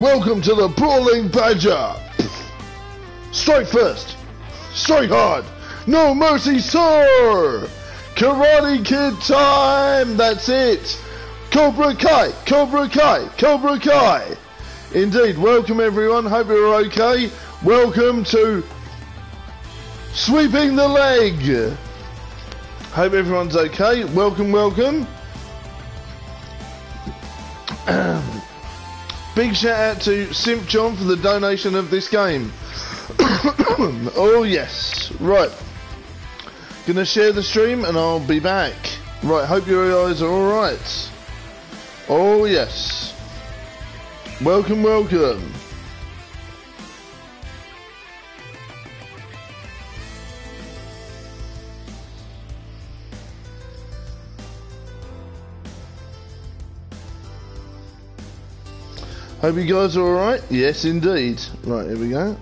Welcome to the Brawling Badger! Strike first! Strike hard! No mercy, sir! Karate Kid time! That's it! Cobra Kai! Cobra Kai! Cobra Kai! Indeed, welcome everyone, hope you're okay. Welcome to Sweeping the Leg! Hope everyone's okay. Welcome, welcome. Big shout out to Simp John for the donation of this game. oh yes, right. Gonna share the stream and I'll be back. Right, hope your eyes are alright. Oh yes. Welcome, welcome. Hope you guys are alright. Yes, indeed. Right, here we go.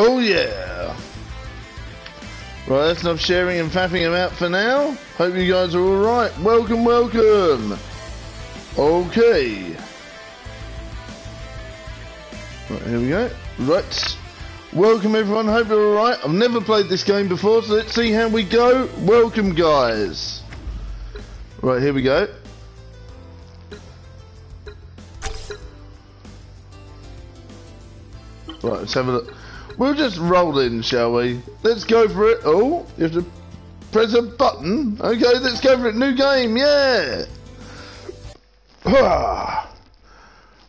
Oh yeah. Right, that's enough sharing and faffing them out for now. Hope you guys are alright. Welcome, welcome. Okay. Right, here we go. Right. Welcome everyone, hope you're alright. I've never played this game before, so let's see how we go. Welcome guys. Right, here we go. Right, let's have a look. We'll just roll in, shall we? Let's go for it. Oh, you have to press a button. Okay, let's go for it. New game, yeah.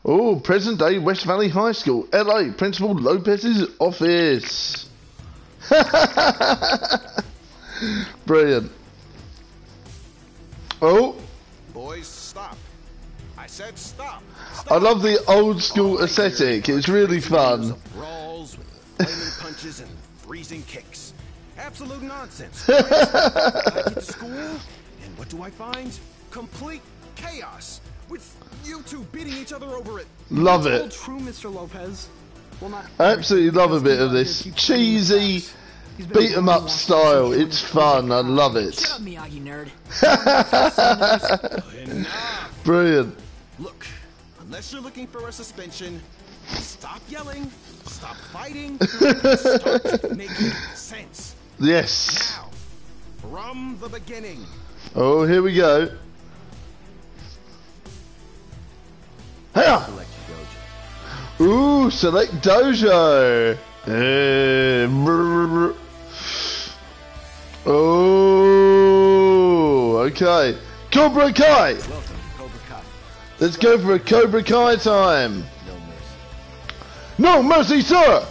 Oh, present day West Valley High School, LA, Principal Lopez's office. Brilliant. Oh, Boys, stop. I said stop. I love the old school aesthetic. It's really fun. Brawls flaming punches and freezing kicks. Absolute nonsense. I get to school, and what do I find? Complete chaos. With you two beating each other over it. Love All it. true, Mr. Lopez. Well, not I absolutely love a bit of this cheesy beat 'em up style. It's fun. I love it. Shut up, Miyagi nerd. Brilliant. Look, unless you're looking for a suspension, stop yelling, stop fighting, start making sense. Yes. Now, from the beginning. Oh, here we go. Hiya! Ooh, select dojo. Um, Brr. Oh, okay. Cobra Kai. Welcome to Cobra Kai. Let's go for a Cobra Kai time. No mercy. Sir.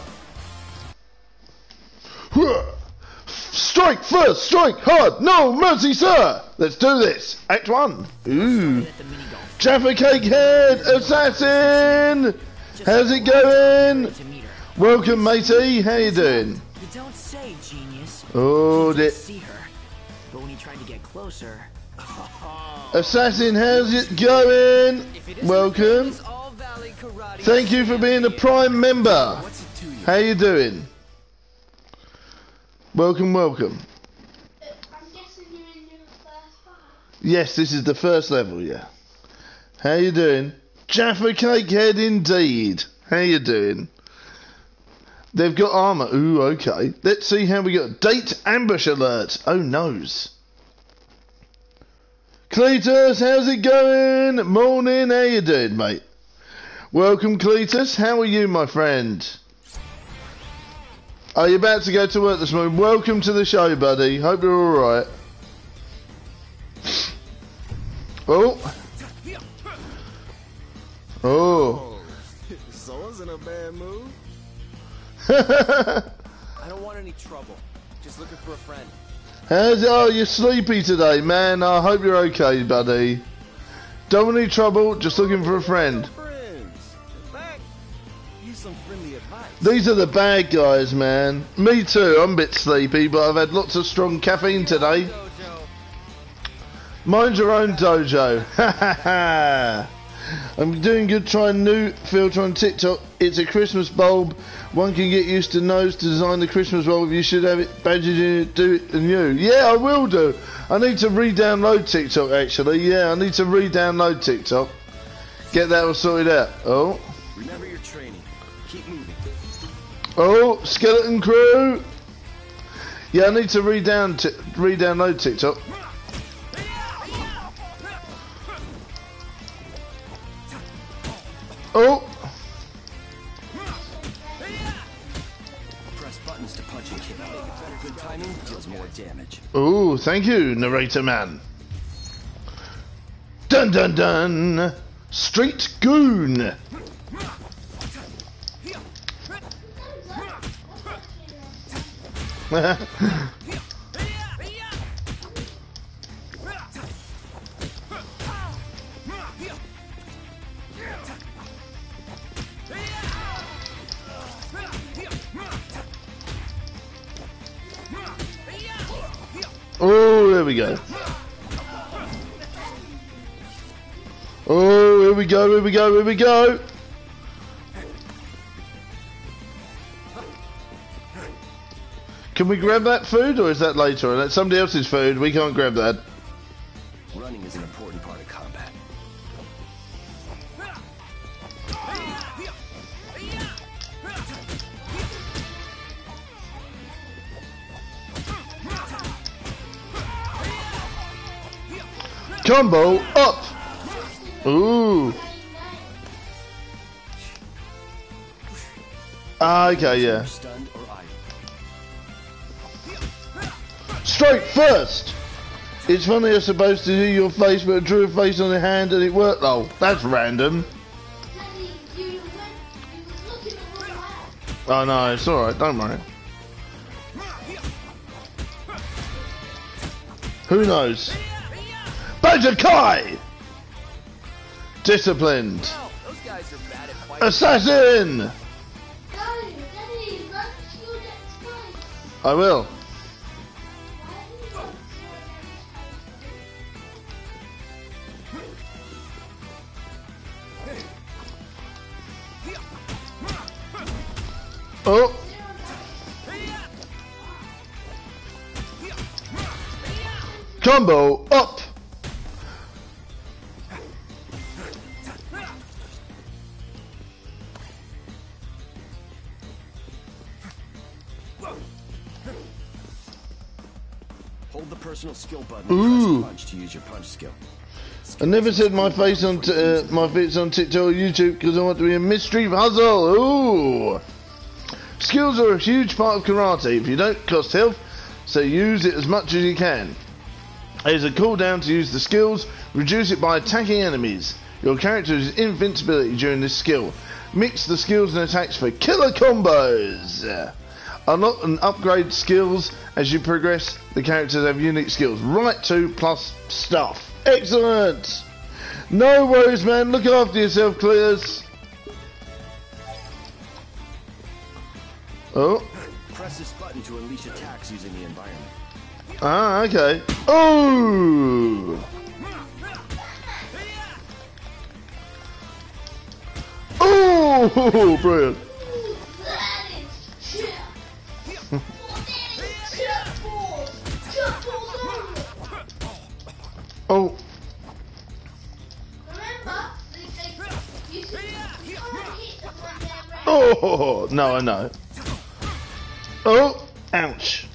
Strike first, strike hard. No mercy, sir. Let's do this. Act one. Ooh. Jaffa Cake Head Assassin! How's it going? To meet her. Welcome, matey. How you doing? You don't say, genius. Oh, dear. see her. But when you tried to get closer, Assassin, how's it going? Welcome. Thank you for being a Prime member. How you doing? Welcome, welcome. Yes, this is the first level, yeah. How you doing? Jaffa Cakehead indeed. How you doing? They've got armour. Ooh, okay. Let's see how we got. Date ambush alert. Oh, noes. Cletus, how's it going? Morning, how you doing, mate? Welcome, Cletus. How are you, my friend? Are you about to go to work this morning? Welcome to the show, buddy. Hope you're alright. Oh. Oh. Someone's in a bad mood. I don't want any trouble. Just looking for a friend. How's oh you're sleepy today, man. I hope you're okay, buddy. Don't want any trouble, just looking for a friend. These are the bad guys, man. Me too, I'm a bit sleepy, but I've had lots of strong caffeine today. Mind your own dojo. I'm doing good trying new filter on TikTok. It's a Christmas bulb. One can get used to knows to design the Christmas bulb. You should have it badged in it, do it and you. Yeah, I will do. I need to re-download TikTok actually. Yeah, I need to re-download TikTok. Get that all sorted out. Oh. Oh, skeleton crew. Yeah, I need to re-down re-download TikTok. Oh, Press buttons to punch and kick. Good timing deals more damage. oh, thank you, narrator man. Dun dun dun. Street goon. Oh, there we go. Oh, here we go, here we go, here we go. Can we grab that food or is that later? That's somebody else's food. We can't grab that. Running is an important part of combat. Combo up. Ooh. Ah, okay, yeah. Straight first. It's funny you're supposed to do your face, but I drew a face on the hand and it worked. Oh, that's random. Daddy, you went, you was looking at the wrong way. Oh no, it's alright, don't worry. Who knows? Badger Kai! Disciplined. No, those guys are bad at fighting. Assassin! Daddy, Daddy, let's go next time. I will. Oh, combo up. Hold the personal skill button Ooh. punch to use your punch skill. I never said my face on t- uh, my face on TikTok or YouTube because I want to be a mystery puzzle. Ooh. Skills are a huge part of karate. If you don't cost health, so use it as much as you can. There's a cooldown to use the skills. Reduce it by attacking enemies. Your character has invincibility during this skill. Mix the skills and attacks for killer combos. Uh, unlock and upgrade skills as you progress. The characters have unique skills. Right to plus stuff. Excellent. No worries, man. Look after yourself, Clears. Oh. Press this button to unleash attacks using the environment. Ah, okay. Oh! Oh, brilliant. That is chip. Well, that is chip balls. Chip balls only. Oh, Remember, they say you should only hit them when they're red. oh, no, I know. Oh, ouch.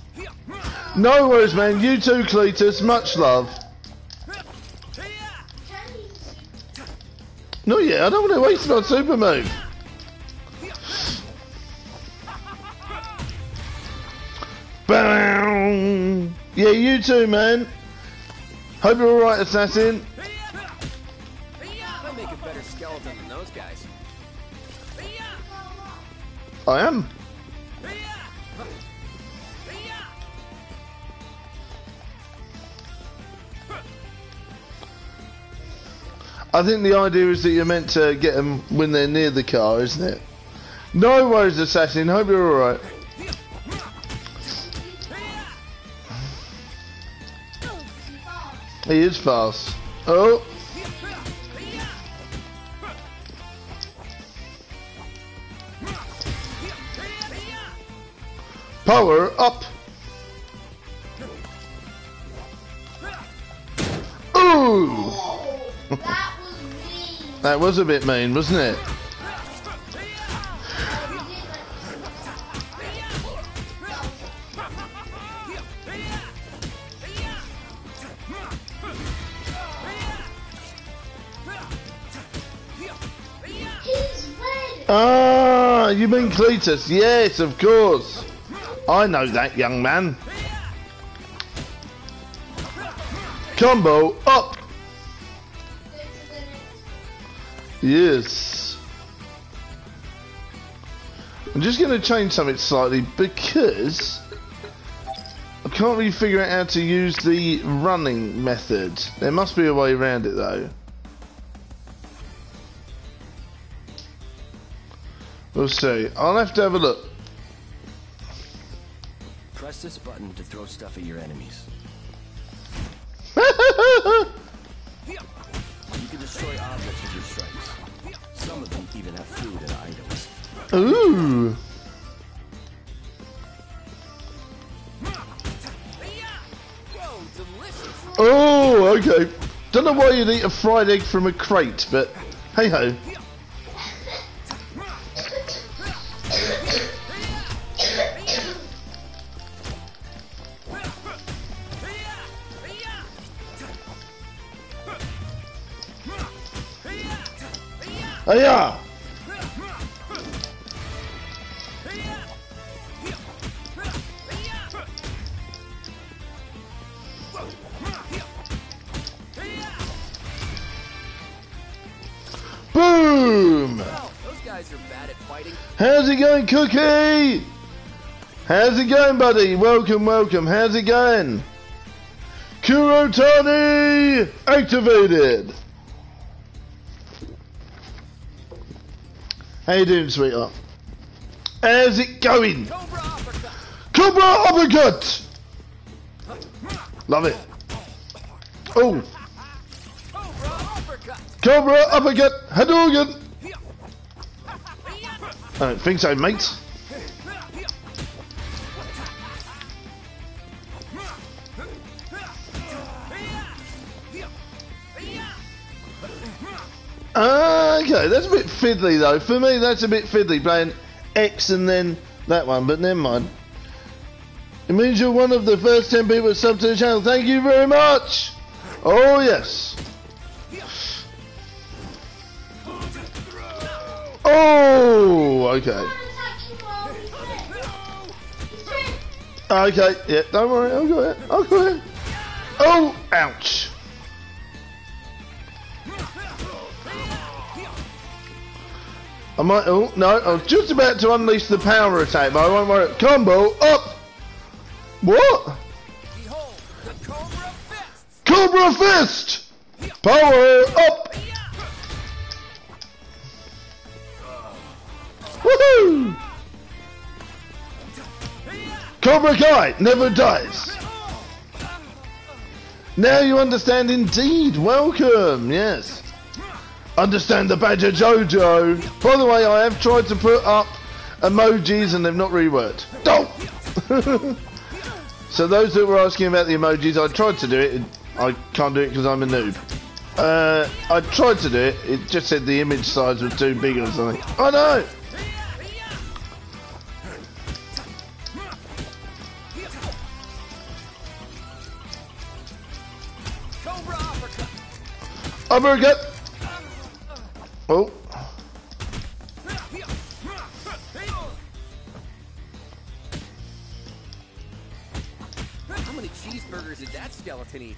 No worries, man. You too, Cletus. Much love. No, yeah, I don't want to waste my super move. Bam! Yeah, you too, man. Hope you're alright, assassin. I make I think the idea is that you're meant to get them when they're near the car, isn't it? No worries, assassin. Hope you're alright. He is fast. Oh, power up. Ooh, Oh, that was a bit mean, wasn't it? Ah, you mean Cletus? Yes, of course. I know that young man. Combo up. Yes. I'm just going to change something slightly because I can't really figure out how to use the running method. There must be a way around it though. We'll see. I'll have to have a look. Press this button to throw stuff at your enemies. Destroy objects with your strikes. Some of them even have food and items. Ooh. Oh, okay. Don't know why you'd eat a fried egg from a crate, but hey ho. Boom! Wow, those guys are bad at fighting. How's it going, Cookie? How's it going, buddy? Welcome, welcome. How's it going? Kurotani activated. How you doing, sweetheart? How's it going? Cobra uppercut. Cobra uppercut. Love it. Oh, Cobra uppercut. Cobra uppercut. Hadouken. I don't think so, mate. Okay, that's a bit fiddly though. For me, that's a bit fiddly playing X and then that one, but never mind. It means you're one of the first 10 people to sub to the channel. Thank you very much. Oh, yes. Oh, okay. Okay, yeah, don't worry, I'll go ahead. I'll go ahead. Oh, ouch. I might, oh, no, I was just about to unleash the power attack, but I won't worry. Combo up. What? Cobra Fist. Cobra Fist! Power up! Woohoo! Cobra Kai never dies. Now you understand indeed. Welcome. Yes. Understand the badger Jojo. By the way, I have tried to put up emojis and they've not really worked. Don't! so those that were asking about the emojis, I tried to do it. I can't do it because I'm a noob. Uh, I tried to do it. It just said the image size was too big or something. I know. Cobra uppercut. Oh, How many cheeseburgers did that skeleton eat?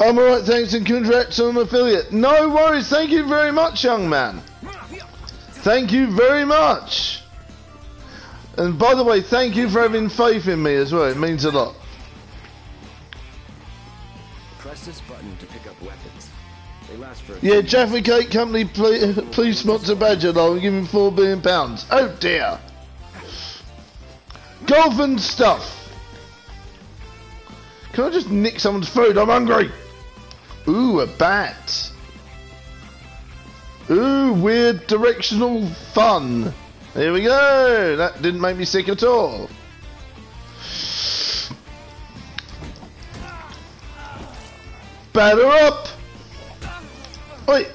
I'm alright. Thanks and congrats on affiliate. No worries. Thank you very much, young man. Thank you very much. And by the way, thank you for having faith in me as well. It means a lot. Press this button to pick up weapons. They last for a Yeah, Jaffa Cake Company, please, please sponsor Badger. I'll give him four billion pounds. Oh dear. Golf and stuff. Can I just nick someone's food? I'm hungry. Ooh, a bat. Ooh, weird directional fun. Here we go. That didn't make me sick at all. Batter up. Wait.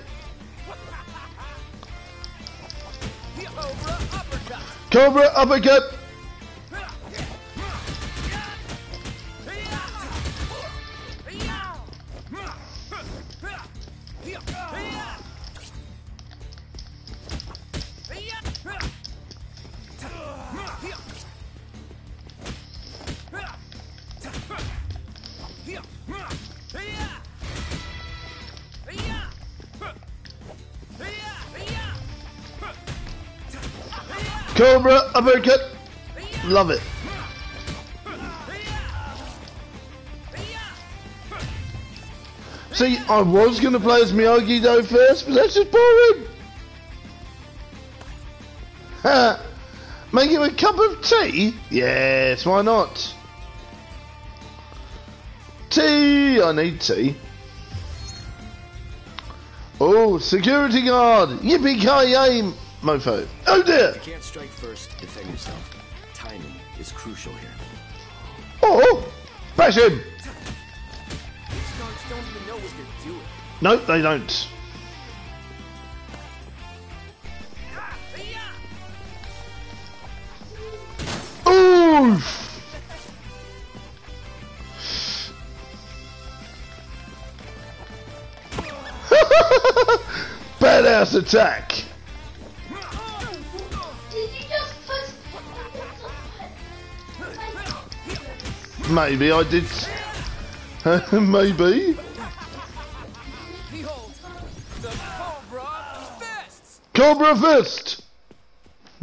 Cobra uppercut. Cobra uppercut. Love it. See, I was going to play as Miyagi Do first, but that's just boring. Make him a cup of tea? Yes, why not? Tea! I need tea. Oh, security guard! Yippee-ki-yay, mofo. Oh dear! You can't strike first, defend yourself. Timing is crucial here. Oh! oh. Bash him! These skunks don't even know what they're doing. Nope, they don't. Oof! Badass attack! Maybe I did. Maybe. Cobra fists. Cobra Fist!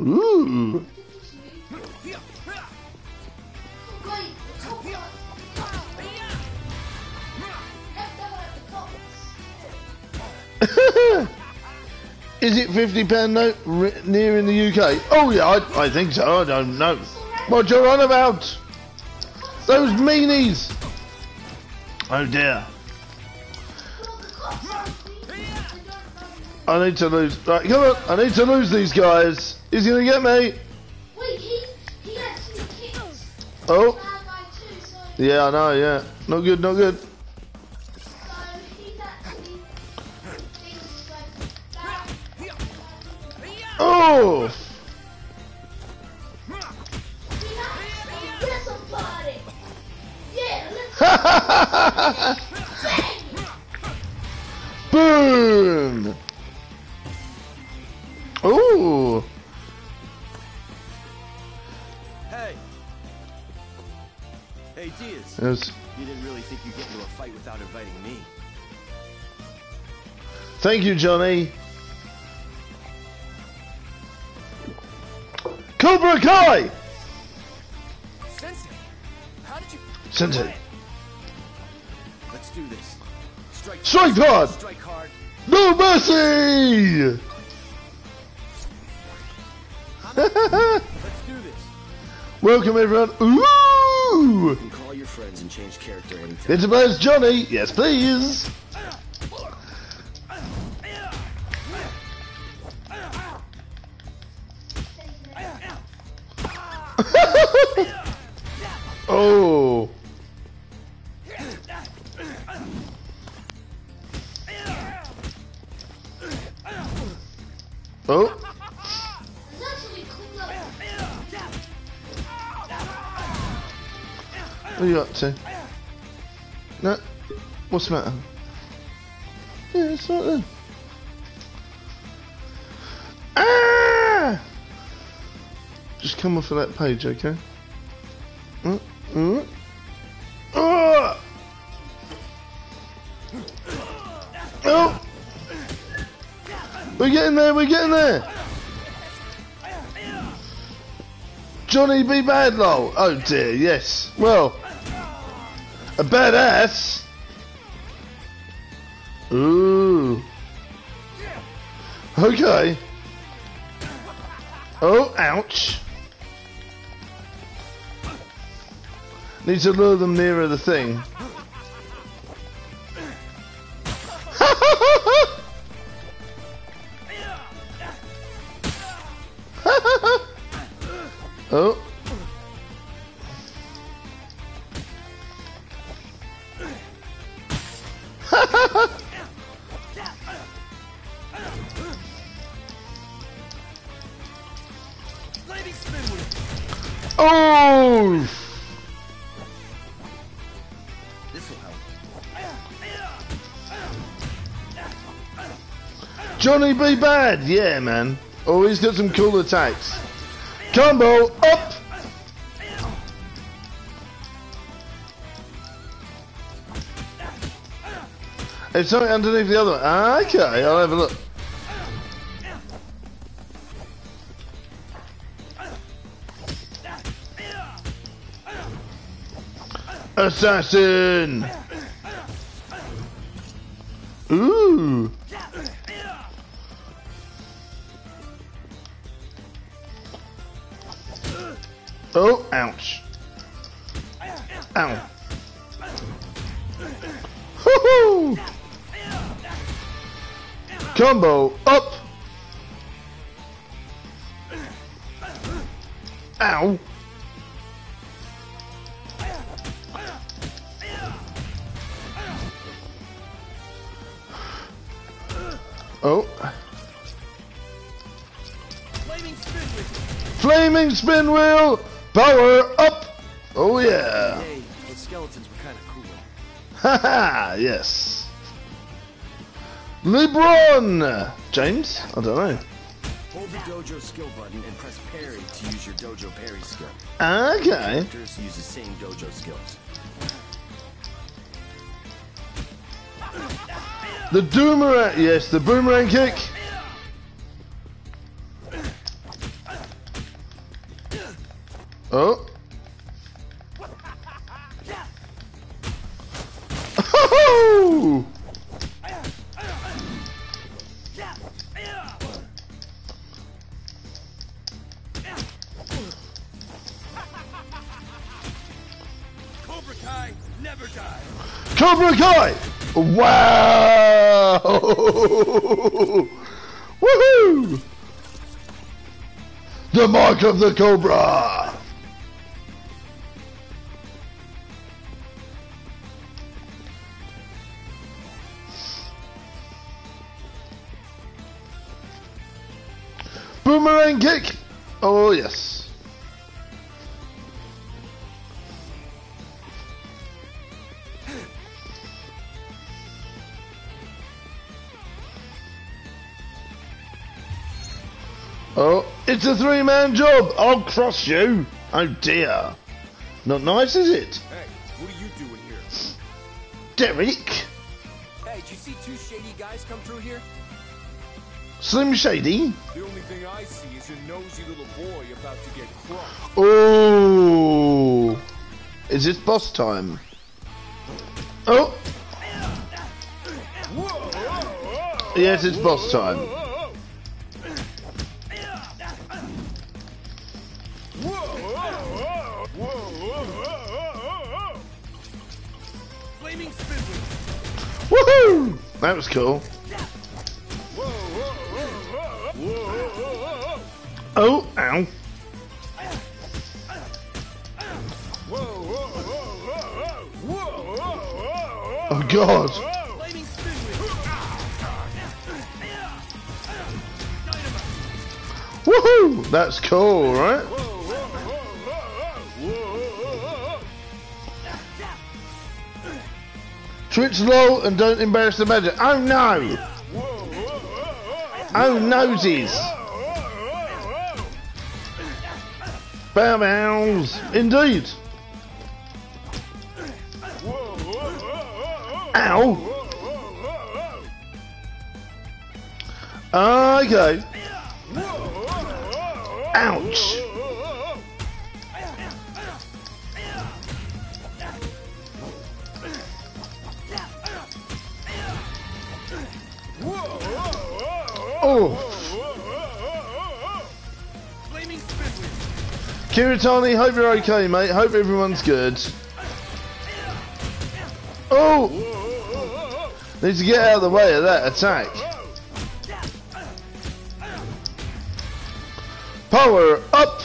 Ooh! Is it £50 note near in the UK? Oh yeah, I, I think so, I don't know. What you're on about? Those meanies! Oh dear. Well, the cops are thieves. They don't know I need to lose. Right, come on. I need to lose these guys. He's gonna get me. Wait, he he actually kicks Oh, bad guy too, so yeah, I know. Yeah, not good, not good. so he's actually things like bad. Oh, boom. Ooh! Hey! Hey, Diaz. yes. You didn't really think you'd get into a fight without inviting me. Thank you, Johnny. Cobra Kai. Sensei, how did you? Sensei. Strike hard. Strike hard. No mercy. Let's do this. Welcome everyone. Ooh. You call your friends and change character anytime. Get to play as Johnny. Yes, please. oh. Oh. What are you up to? No. What's the matter? Yeah, it's right there. Ah! Just come off of that page, okay? Mm, mm. Ah! We're getting there, we're getting there! Johnny B. Badlow. Oh dear, yes. Well, a badass. Ooh. Okay. Oh, ouch. Need to lure them nearer the thing. Johnny B. Bad, yeah, man. He's got some cool attacks. Combo up. It's something underneath the other one. Ah, Okay, I'll have a look. Assassin! Spin wheel! Power up! Oh yeah! Hey, those skeletons were kind of cool. Haha, yes. LeBron! James? I don't know. Hold the dojo skill button and press parry to use your dojo parry skill. Okay. Characters use the same dojo skills. The boomerang, yes, the boomerang kick. Kai never die. Cobra Kai! Wow! Woohoo! The mark of the Cobra! Boomerang kick! Oh, yes. It's a three-man job. I'll cross you. Oh dear. Not nice, is it? Hey, what are you doing here? Derek? Hey, did you see two shady guys come through here? Slim Shady? The only thing I see is a nosy little boy about to get crushed. Oh. Is it boss time? Oh. Yes, it's boss time. That was cool. Oh, ow. Oh god. Woohoo! That's cool, right? Twitch low and don't embarrass the magic. Oh no! Oh noses! Bow bows! Indeed! Ow! Okay. Ouch! Kiritani, hope you're okay, mate. Hope everyone's good. Oh! Need to get out of the way of that attack. Power up!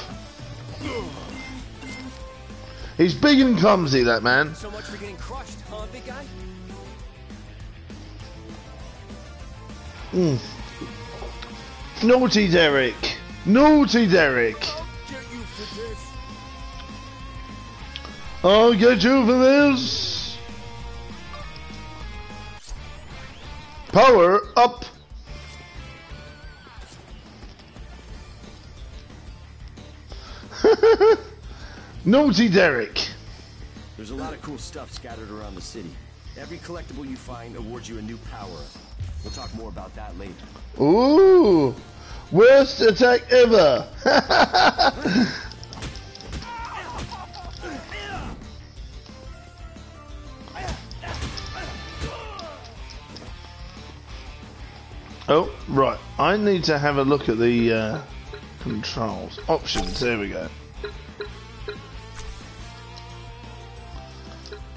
He's big and clumsy, that man. So much for getting crushed, huh, big guy? Mm. Naughty Derek. Naughty Derek. I'll get you for this. Power up. Naughty Derek. There's a lot of cool stuff scattered around the city. Every collectible you find awards you a new power. We'll talk more about that later. Ooh. Worst attack ever. I need to have a look at the uh, controls. Options, there we go.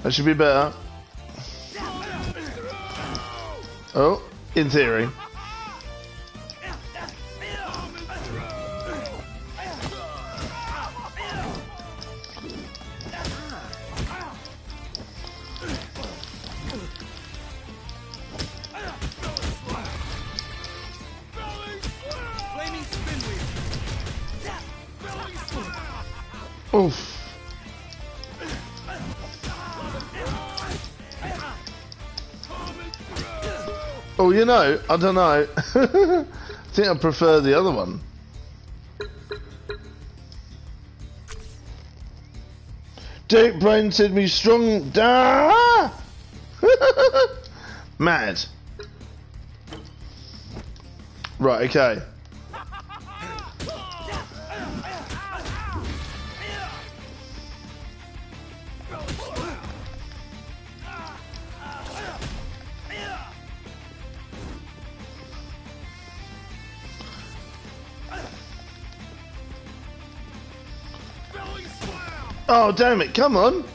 That should be better. Oh, in theory. You know, I don't know. I think I prefer the other one. Derek Brain said me strong. Da! Mad. Right, okay. Oh, damn it, come on.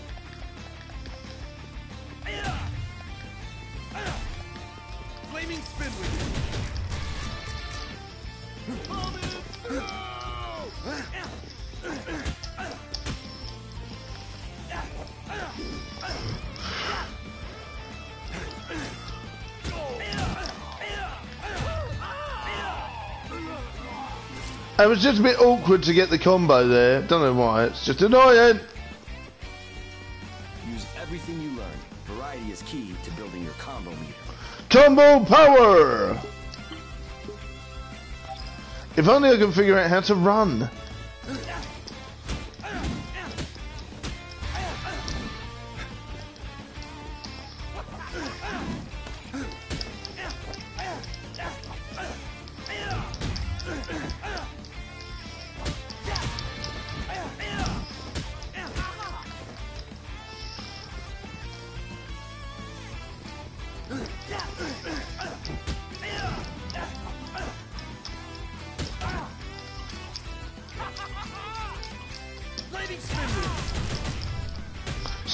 It was just a bit awkward to get the combo there. Don't know why. It's just annoying. Use everything you learn. Variety is key to building your combo meter. Combo power! If only I can figure out how to run.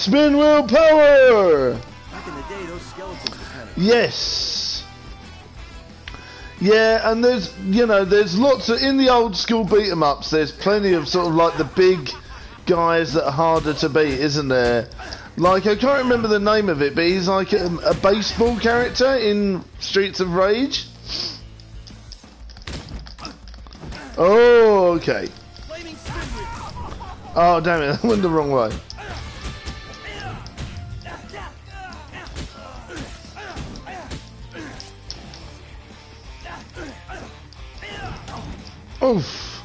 Spin wheel power! Back in the day, those skeletons were kind of Yes. Yeah, and there's you know there's lots of in the old school beat 'em ups. There's plenty of sort of like the big guys that are harder to beat, isn't there? Like I can't remember the name of it, but he's like a, a baseball character in Streets of Rage. Oh, okay. Oh damn it! I went the wrong way. Oof.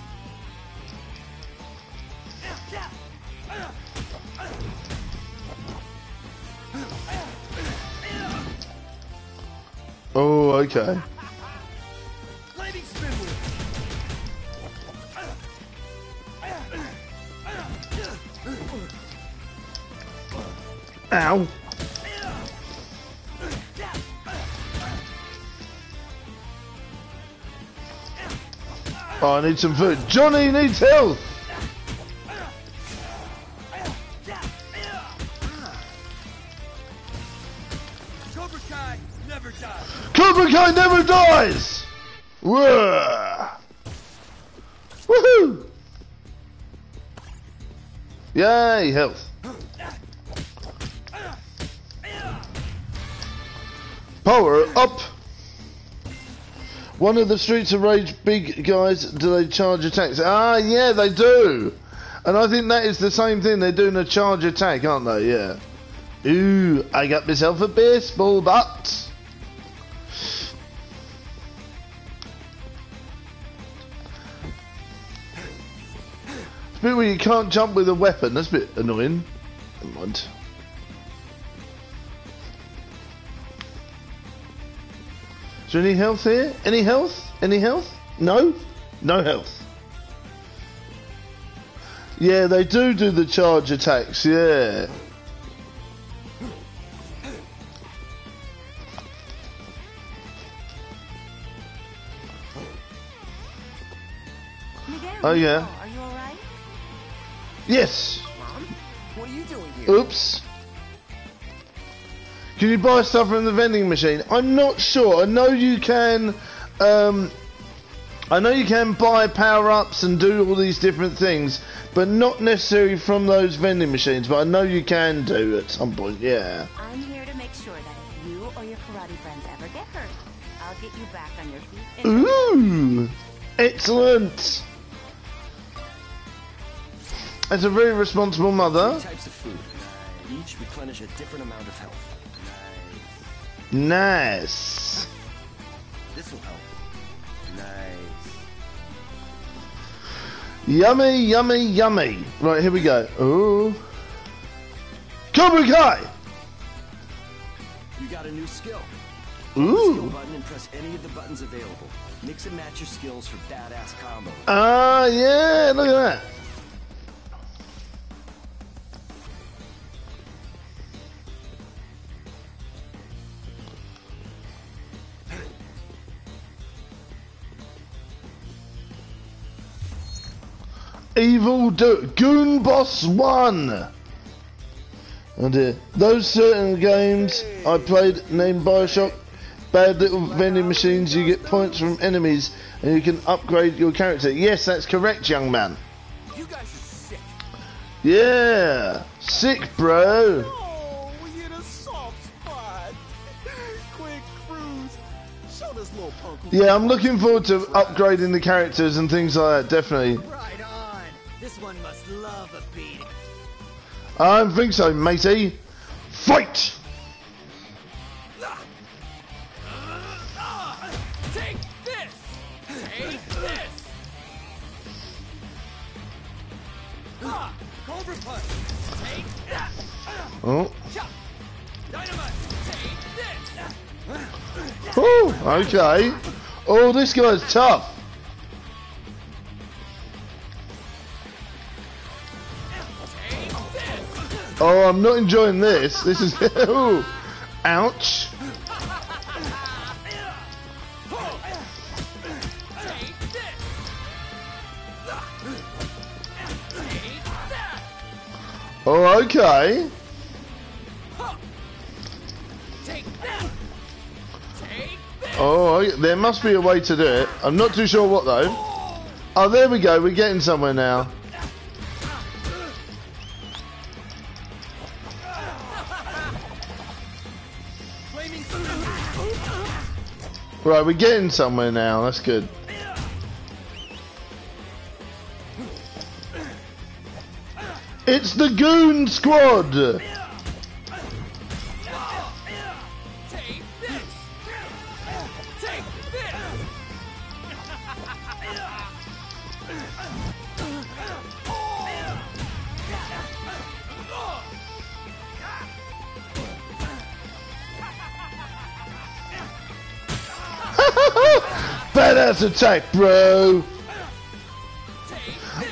Oh, okay. Ow. Oh, I need some food. Johnny needs health. Cobra Kai never dies. Cobra Kai never dies. Woohoo! Yay, health. One of the Streets of Rage big guys, do they charge attacks? Ah, yeah, they do. And I think that is the same thing. They're doing a charge attack, aren't they? Yeah. Ooh, I got myself a baseball bat. It's a bit where you can't jump with a weapon. That's a bit annoying. Never mind. Is there any health here? Any health? Any health? No? No health. Yeah, they do do the charge attacks, yeah. Miguel, Oh, yeah. Are you alright? Yes! What are you doing here? Oops. Can you buy stuff from the vending machine? I'm not sure. I know you can. Um, I know you can buy power ups and do all these different things, but not necessarily from those vending machines. But I know you can do at some point. Yeah. I'm here to make sure that if you or your karate friends ever get hurt, I'll get you back on your feet. in no time. Ooh, excellent. As a very responsible mother. Three types of food. Each replenish a different amount of health. Nice. This will help. Nice. Yummy, yummy, yummy. Right, here we go. Ooh. Cobra Kai! You got a new skill. Ooh. Skill button and press any of the buttons available. Mix and match your skills for badass combos. Ah, yeah, look at that. Evil Do- Goon Boss 1. Oh uh, dear. Those certain games I played named Bioshock, bad little vending machines, you get points from enemies and you can upgrade your character. Yes, that's correct, young man. You guys are sick. Yeah. Sick, bro. Oh, we hit a soft spot. Quick, Cruz. Show this little punk Yeah, I'm looking forward to upgrading the characters and things like that, definitely. This one must love a beating. I don't think so, matey. Fight! Take this! Take this! Ah, Cobra Punch! Take that! Oh. Chop! Dynamite! Take this! Whew, okay. Oh, this guy's tough. Oh, I'm not enjoying this. This is. Ooh. Ouch. Oh, okay. Oh, there must be a way to do it. I'm not too sure what though. Oh, there we go. We're getting somewhere now. Right, we're getting somewhere now. That's good. It's the Goon Squad! Badass attack, bro!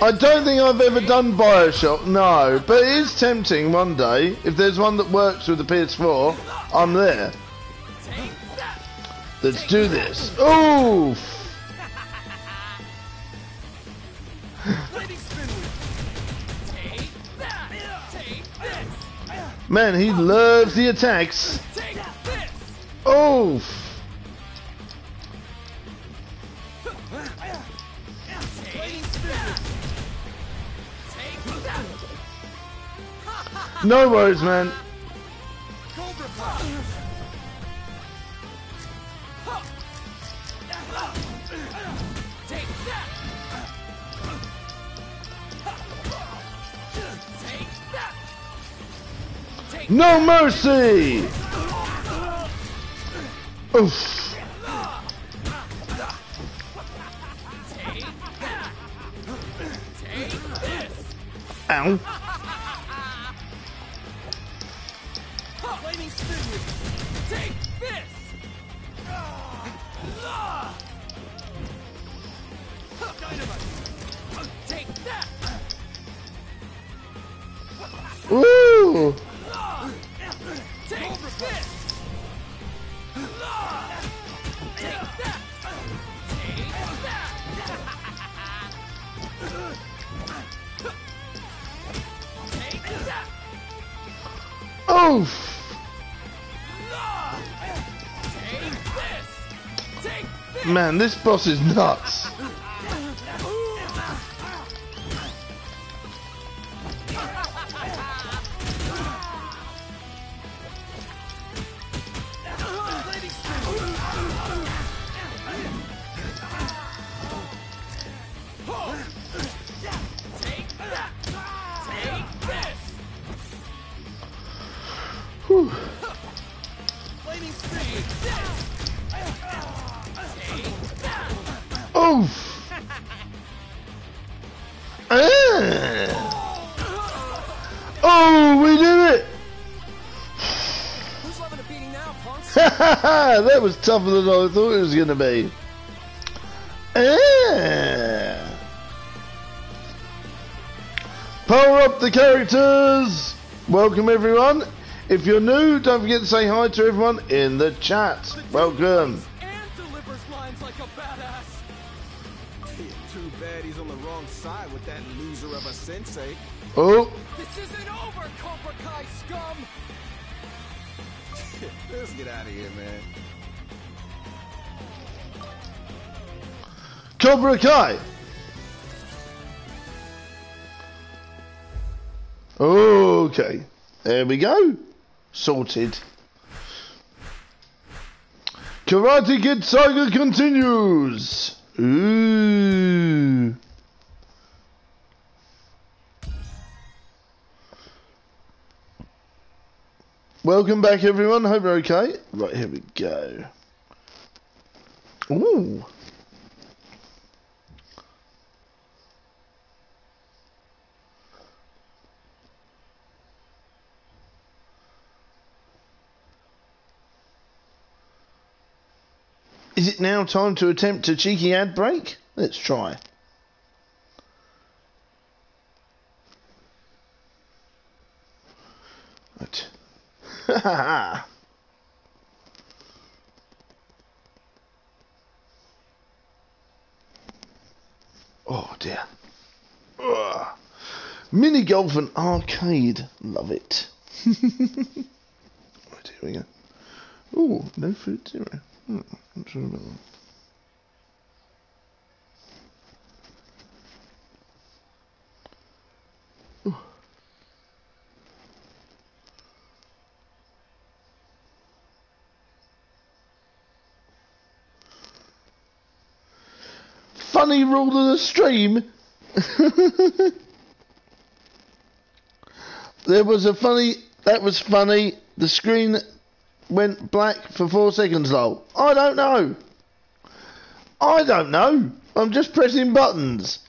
I don't think I've ever done Bioshock, no, but it is tempting one day. If there's one that works with the PS4, I'm there. Let's do this. Oof! Man, he loves the attacks. Oof! No worries, man. No mercy! Oof. Ow. That! Oof! Take this! Take this! Man, this boss is nuts. That was tougher than I thought it was going to be. Ah. Power up the characters! Welcome everyone. If you're new, don't forget to say hi to everyone in the chat. Welcome. And delivers lines like a badass. Too bad he's on the wrong side with that loser of a sensei. Oh, This isn't over, Cobra Kai scum! Let's get out of here, man. Cobra Kai. Okay, there we go. Sorted. Karate Kid Saga continues. Ooh. Welcome back, everyone. Hope you're okay. Right, here we go. Ooh. Is it now time to attempt a cheeky ad break? Let's try. Right. oh dear. Ugh. Mini golf and arcade. Love it. right, here we go. Ooh, no food zero. Hmm? Funny rule of the stream. there was a funny. That was funny. The screen went black for four seconds. Though I don't know. I don't know. I'm just pressing buttons.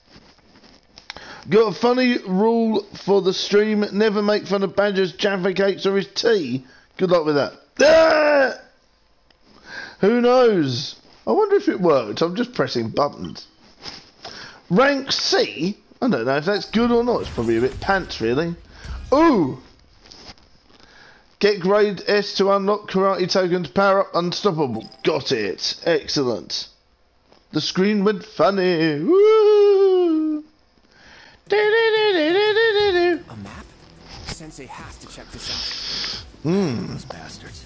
Got a funny rule for the stream. Never make fun of Badger's Jaffa cakes or his tea. Good luck with that. Ah! Who knows? I wonder if it worked. I'm just pressing buttons. Rank C? I don't know if that's good or not. It's probably a bit pants, really. Ooh! Get grade S to unlock karate tokens. Power up unstoppable. Got it. Excellent. The screen went funny. Woo! Do-do-do-do-do-do-do. A map? Sensei has to check this out. Hmm. Those bastards.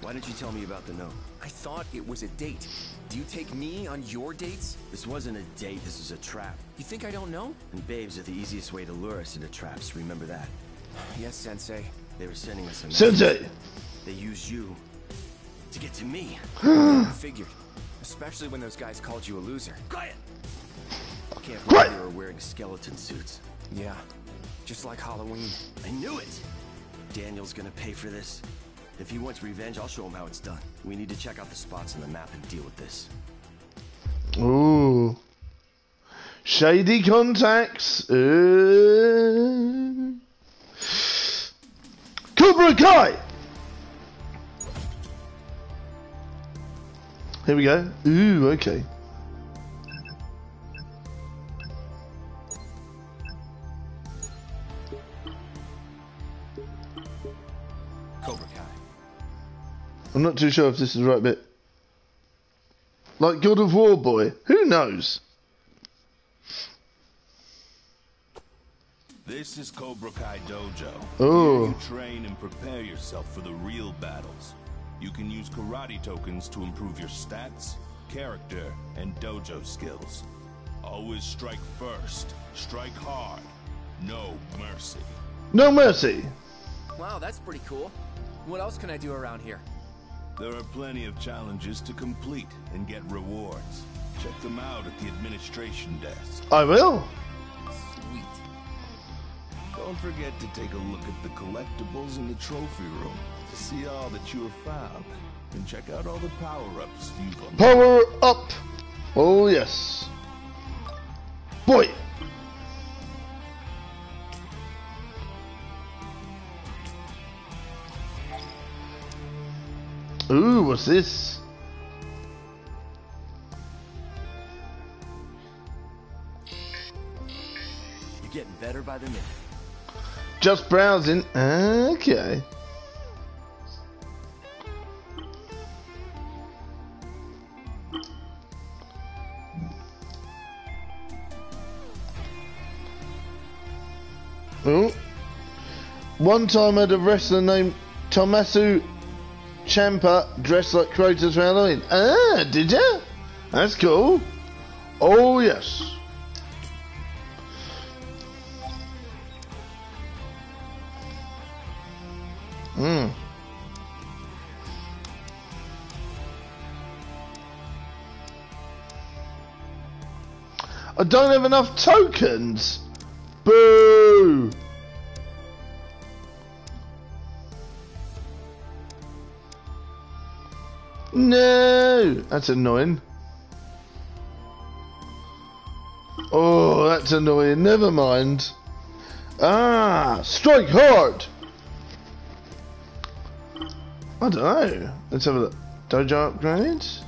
Why didn't you tell me about the note? I thought it was a date. Do you take me on your dates? This wasn't a date, this was a trap. You think I don't know? And babes are the easiest way to lure us into traps, remember that? Yes, Sensei. They were sending us a message. Sensei! They used you to get to me. I figured. Especially when those guys called you a loser. Quiet! I can't Quiet! believe they were wearing skeleton suits. Yeah. Just like Halloween. I knew it! Daniel's gonna pay for this. If he wants revenge, I'll show him how it's done. We need to check out the spots on the map and deal with this. Ooh. Shady contacts. Uh... Cobra Kai! Here we go. Ooh, okay. Cobra Kai. I'm not too sure if this is the right bit. Like God of War boy. Who knows? This is Cobra Kai Dojo. Oh. Here you train and prepare yourself for the real battles. You can use karate tokens to improve your stats, character, and dojo skills. Always strike first. Strike hard. No mercy. No mercy. Wow, that's pretty cool. What else can I do around here? There are plenty of challenges to complete and get rewards. Check them out at the administration desk. I will. Sweet. Don't forget to take a look at the collectibles in the trophy room to see all that you have found. And check out all the power-ups you've unlocked. Power up. Oh, yes. Boy. Ooh, what's this? You're getting better by the minute. Just browsing. Okay. Oh. One time I had a wrestler named Tommaso Ciampa dressed like Kratos for Halloween. Ah, did ya? That's cool. Oh, yes. Hmm. I don't have enough tokens. Boo! No, that's annoying. Oh, that's annoying. Never mind. Ah, strike hard. I don't know. Let's have a look. Dojo upgrades.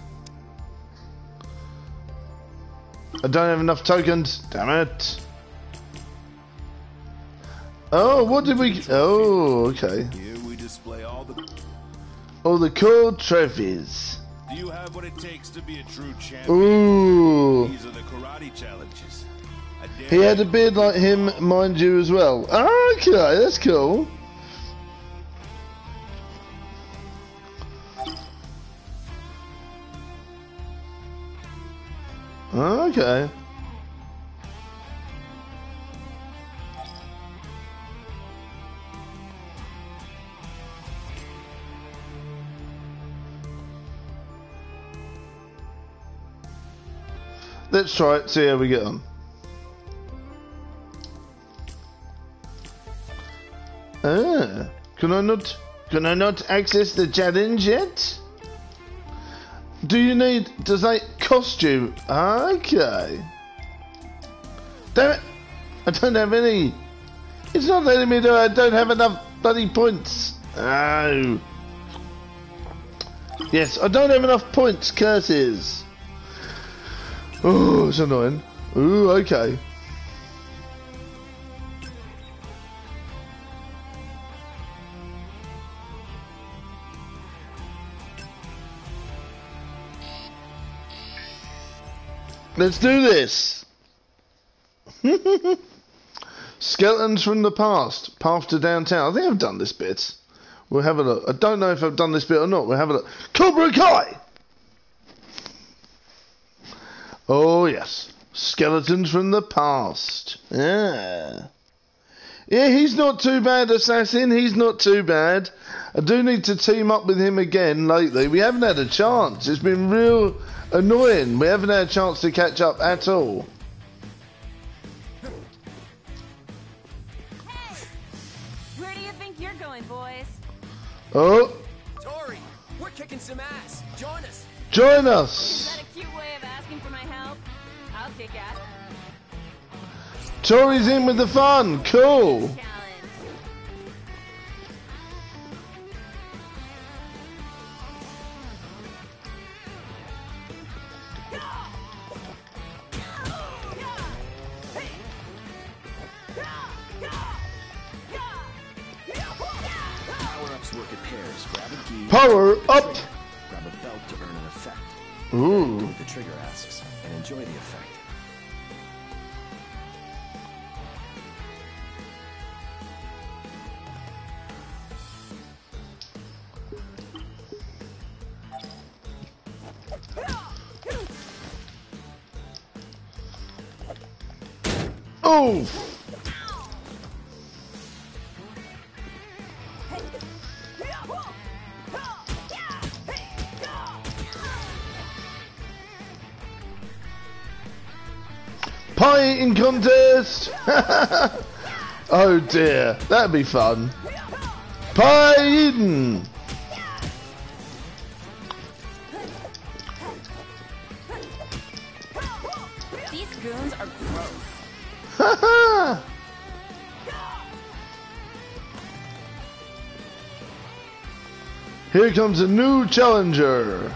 I don't have enough tokens. Damn it. Oh, what did we? Oh, okay. Here we display all the... Oh, the cool trophies. Do you have what it takes to be a true champion? Ooh. These are the karate challenges. He had a beard like him, mind you, as well. Okay, that's cool. Okay. Let's try it, see how we get on. Ah, can I not, can I not access the challenge yet? Do you need, does that cost you? Okay. Damn it, I don't have any. It's not letting me do it, I don't have enough bloody points. Oh. Yes, I don't have enough points, curses. Oh, it's annoying. Ooh, okay. Let's do this. Skeletons from the past. Path to downtown. I think I've done this bit. We'll have a look. I don't know if I've done this bit or not. We'll have a look. Cobra Kai! Oh, yes. Skeletons from the past. Yeah. Yeah, he's not too bad, Assassin. He's not too bad. I do need to team up with him again lately. We haven't had a chance. It's been real annoying. We haven't had a chance to catch up at all. Where do you think you're going, boys? Oh, Tori, we're kicking some ass. Join us. join Is us. that a cute way of asking for my help? I'll kick ass. Tori's in with the fun. Cool. Power up. Grab a belt to earn an effect. Ooh. Do what the trigger asks and enjoy the effect. Oh. Eating contest. oh dear, that'd be fun. Pie eating. These goons are gross. Ha ha. Here comes a new challenger.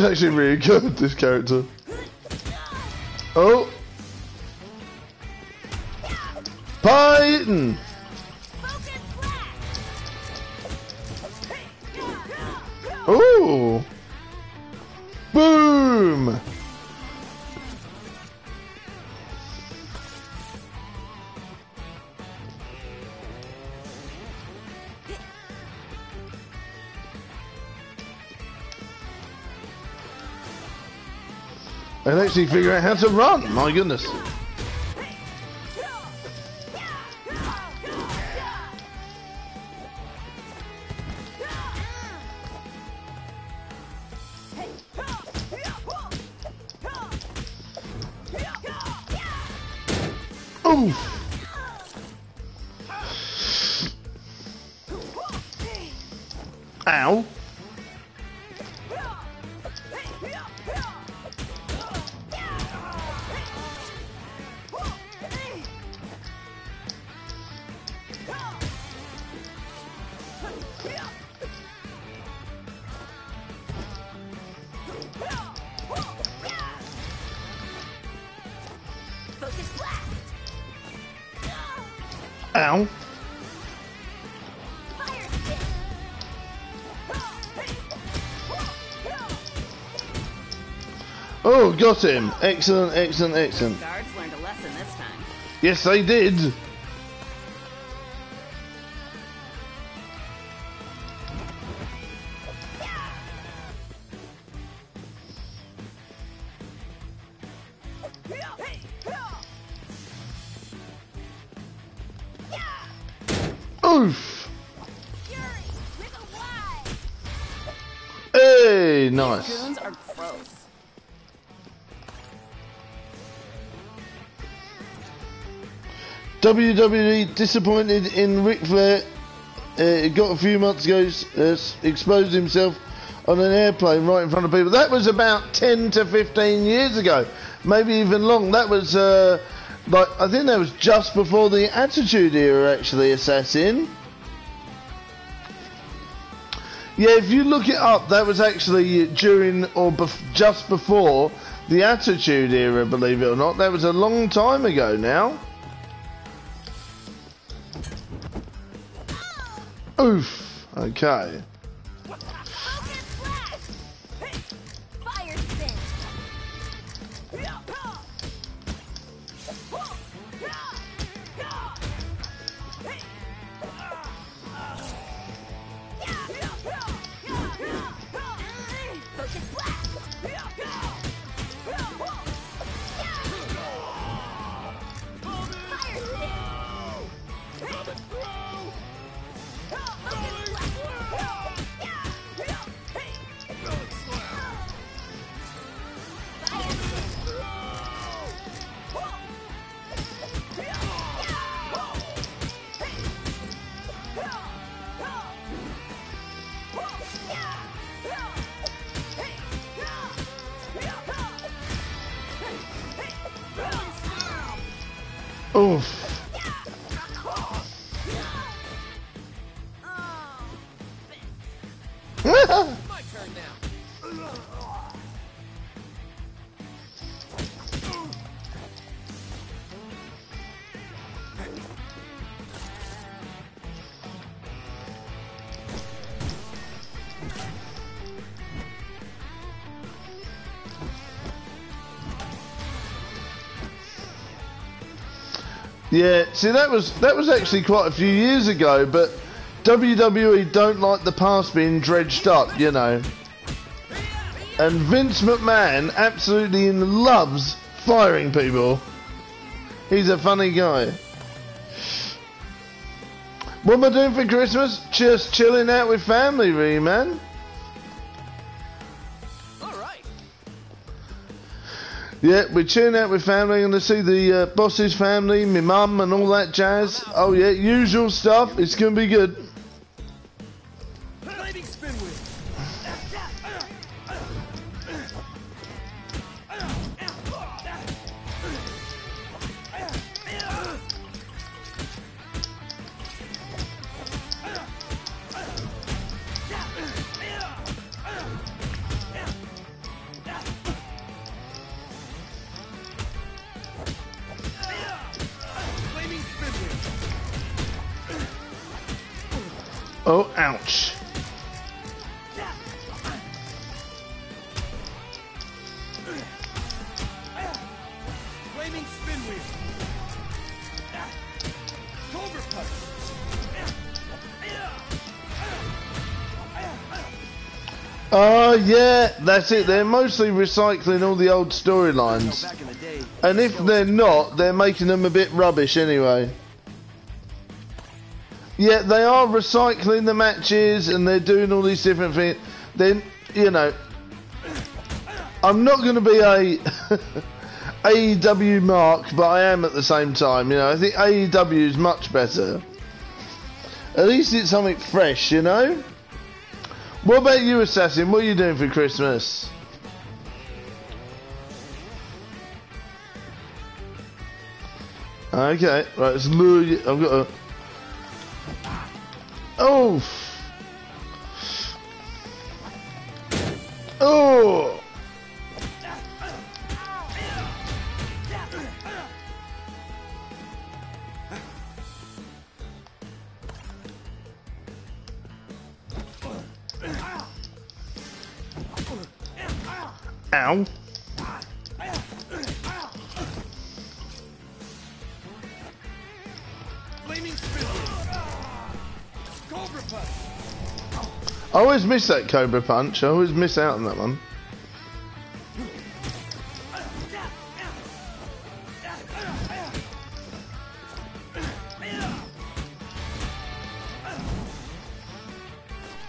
She's actually really good, this character. Oh. Pie actually figure out how to run. My goodness. Got him. Excellent, excellent, excellent. Guards learned a lesson this time. Yes, they did. Oof. Hey, nice. WWE disappointed in Ric Flair. Uh, it got a few months ago, uh, exposed himself on an airplane right in front of people. That was about 10 to 15 years ago, maybe even long. That was, uh, like, I think that was just before the Attitude Era, actually, Assassin. Yeah, if you look it up, that was actually during or bef- just before the Attitude Era, believe it or not. That was a long time ago now. Oof. Okay. Yeah, see that was that was actually quite a few years ago, but WWE don't like the past being dredged up, you know. And Vince McMahon absolutely loves firing people. He's a funny guy. What am I doing for Christmas? Just chilling out with family, really, man. Yeah, we're chilling out with family. Going to see the uh, boss's family, my mum, and all that jazz. Oh yeah, usual stuff. It's to be good. Oh, ouch. Flaming spin wheel. Cobra punch. Oh yeah, that's it. They're mostly recycling all the old storylines. Back in the day, And if they're not, they're making them a bit rubbish anyway. Yeah, they are recycling the matches and they're doing all these different things. Then, you know, I'm not going to be a AEW mark, but I am at the same time. You know, I think AEW is much better. At least it's something fresh, you know. What about you, Assassin? What are you doing for Christmas? Okay, right, lure you. I've got a. Oh! Oh! Ow. I always miss that Cobra Punch. I always miss out on that one.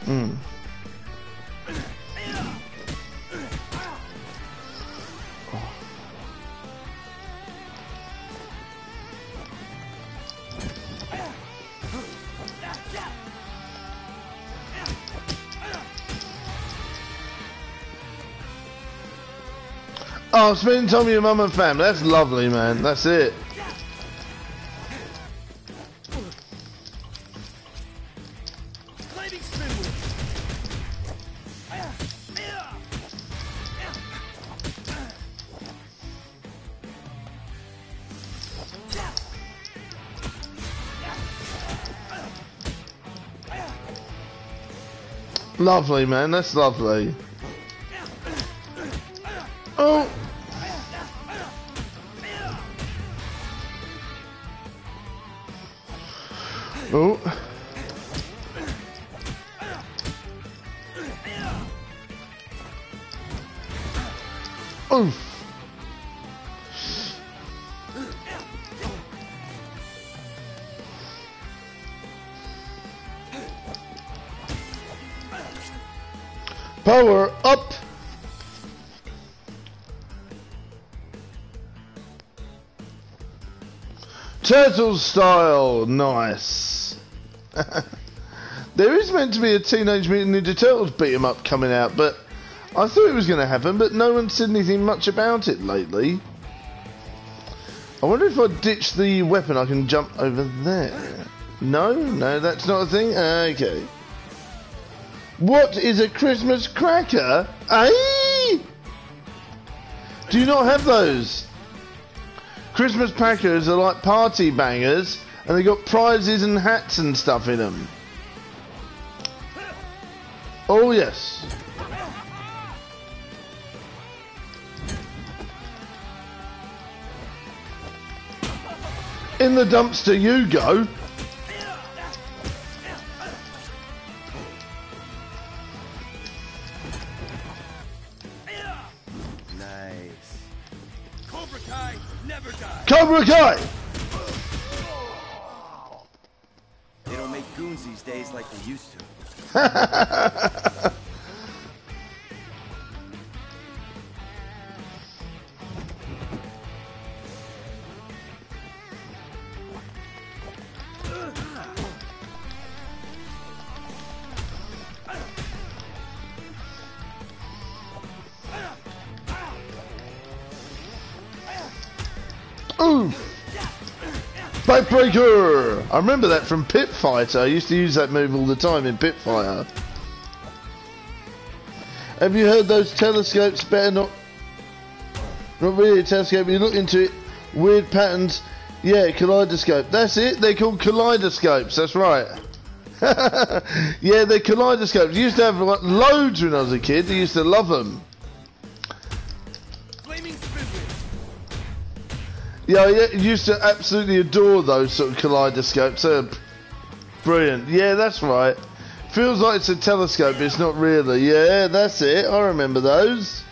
Mm. Oh, spending time with your mum and family. That's lovely, man. That's it. Lovely, man. That's lovely. Turtle style, nice. there is meant to be a Teenage Mutant Ninja Turtles beat 'em up coming out, but I thought it was going to happen, but no one said anything much about it lately. I wonder if I ditch the weapon, I can jump over there. No, no, that's not a thing. Okay. What is a Christmas cracker? Aye? Do you not have those? Christmas packers are like party bangers, and they got prizes and hats and stuff in them. Oh yes. In the dumpster you go. Dies. Cobra They don't make goons these days like they used to. I remember that from Pit Fighter. I used to use that move all the time in Pit Fighter. Have you heard those telescopes better not... Not really a telescope, you look into it, weird patterns. Yeah, kaleidoscope. That's it, they're called kaleidoscopes, that's right. yeah, they're kaleidoscopes. Used to have loads when I was a kid, I used to love them. Yeah, I used to absolutely adore those sort of kaleidoscopes. Brilliant. Yeah, that's right. Feels like it's a telescope, but it's not really. Yeah, that's it. I remember those.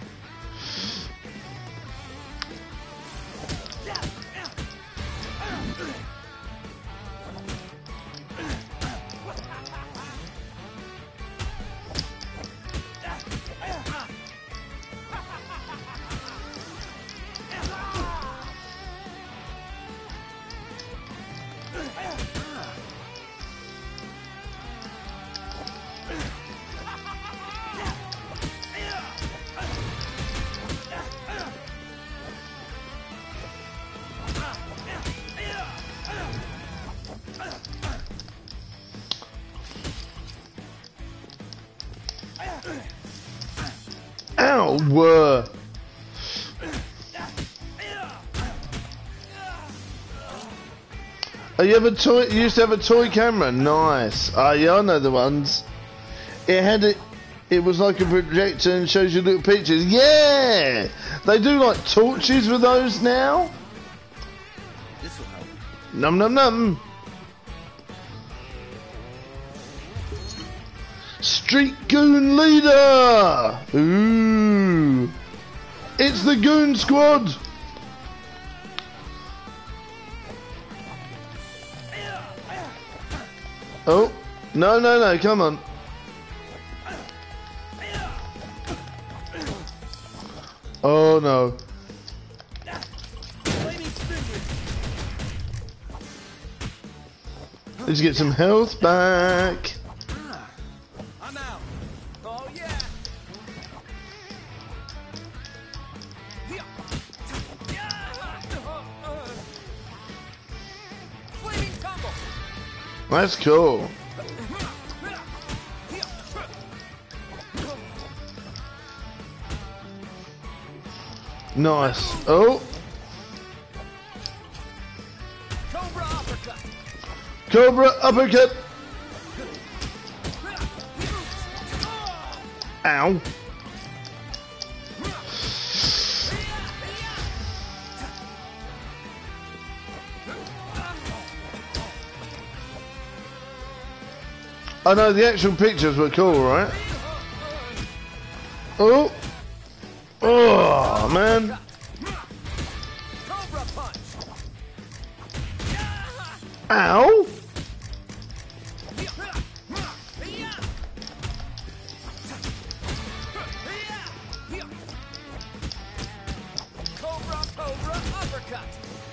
Were. Oh, you have a toy? You used to have a toy camera. Nice. Ah, yeah, I know the ones. It had it. It was like a projector and shows you little pictures. Yeah, they do like torches with those now. This will help. Num num num. Street Goon Leader! Ooh! It's the Goon Squad! Oh, no, no, no, come on. Oh no. Let's get some health back. That's cool. Nice. Oh, Cobra uppercut. Cobra uppercut. Ow. I know the actual pictures were cool, right? Oh. Oh, man. Ow.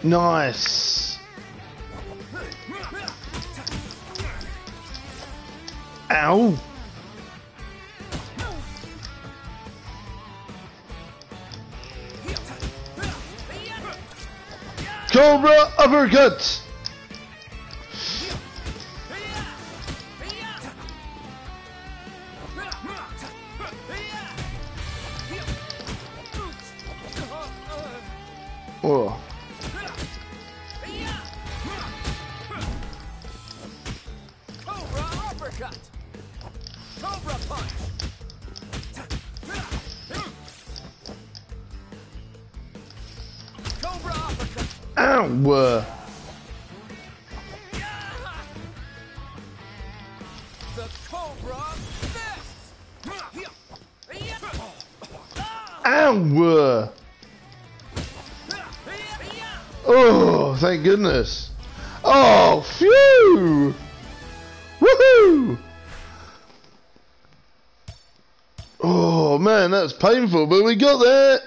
Nice. Ow. Cobra uppercut. Thank goodness. Oh, phew. Woohoo. Oh, man, that's painful, but we got there.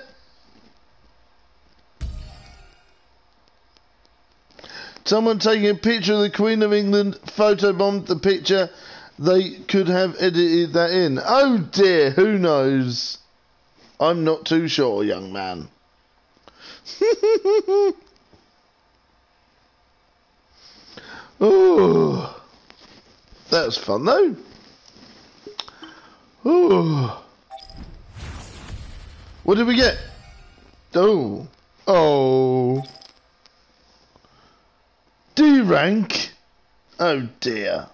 Someone taking a picture of the Queen of England photobombed the picture. They could have edited that in. Oh dear, who knows? I'm not too sure, young man. oh, that was fun though. Oh, what did we get? Oh, oh, D rank. Oh dear.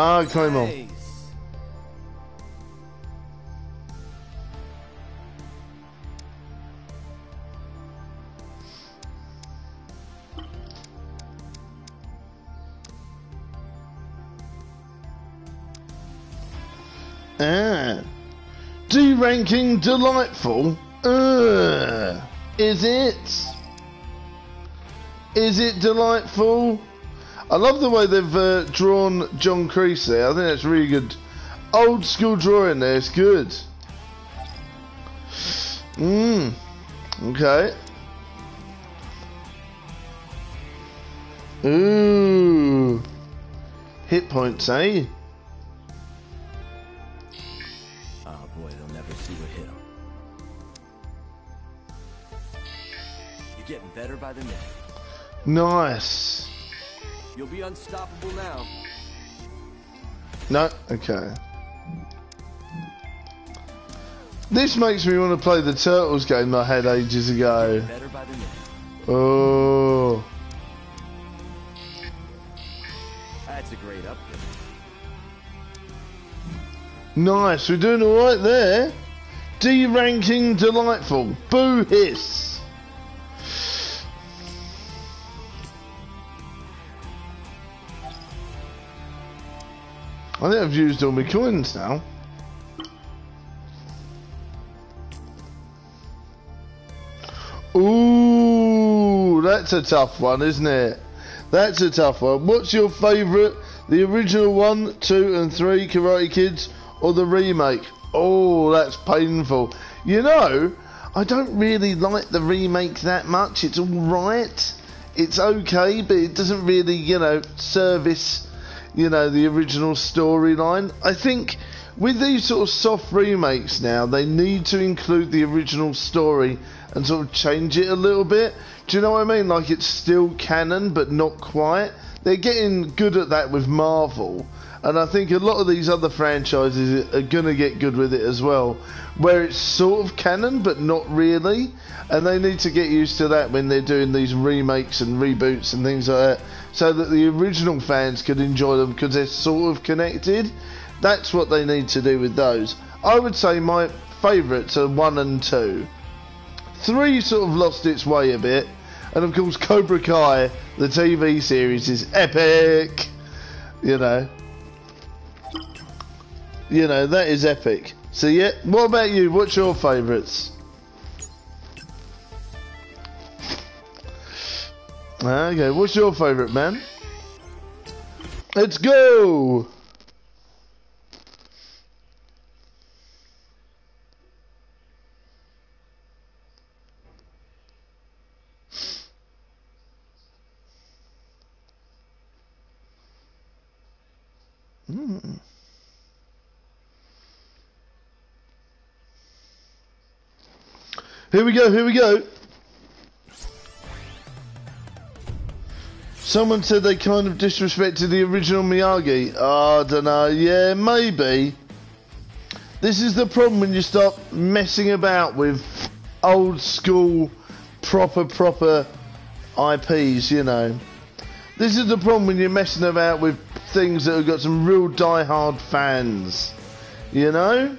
Ah, on. Nice. Ah. D ranking delightful. Uh, is it? Is it delightful? I love the way they've uh, drawn John Kreese there. I think that's really good. Old school drawing there. It's good. Mmm. Okay. Ooh. Hit points, eh? Oh boy, they'll never see what hit him. You're getting better by the minute. Nice. You'll be unstoppable now. No, okay. This makes me want to play the Turtles game I had ages ago. Better by the minute. Oh, That's a great upgrade. Nice, we're doing alright there. D ranking delightful. Boo hiss. I think I've used all my coins now. Ooh, that's a tough one, isn't it? That's a tough one. What's your favourite? The original one, two, and three Karate Kids, or the remake? Oh, that's painful. You know, I don't really like the remake that much. It's alright. It's okay, but it doesn't really, you know, service, you know, the original storyline. I think with these sort of soft remakes now, they need to include the original story and sort of change it a little bit. Do you know what I mean? Like it's still canon, but not quite. They're getting good at that with Marvel, and I think a lot of these other franchises are gonna get good with it as well, where it's sort of canon but not really, and they need to get used to that when they're doing these remakes and reboots and things like that, so that the original fans could enjoy them because they're sort of connected. That's what they need to do with those. I would say my favourites are one and two. Three sort of lost its way a bit, and of course Cobra Kai, the TV series, is epic. You know, you know that is epic. So yeah, what about you? What's your favourites? Okay, what's your favourite, man? Let's go. Here we go, here we go. Someone said they kind of disrespected the original Miyagi. I don't know. Yeah, maybe. This is the problem when you start messing about with old school, proper, proper IPs, you know. This is the problem when you're messing about with things that have got some real die-hard fans. You know?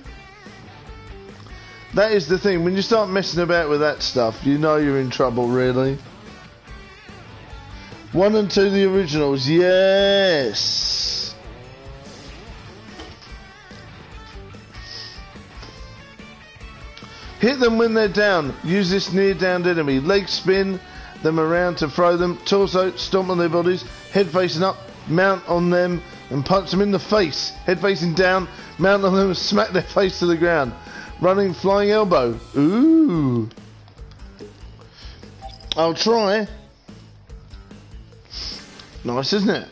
That is the thing. When you start messing about with that stuff, you know you're in trouble, really. One and two, the originals. Yes. Hit them when they're down. Use this near downed enemy. Leg spin them around to throw them. Torso, stomp on their bodies. Head facing up. Mount on them and punch them in the face. Head facing down. Mount on them and smack their face to the ground. Running flying elbow. Ooh. I'll try. Nice, isn't it?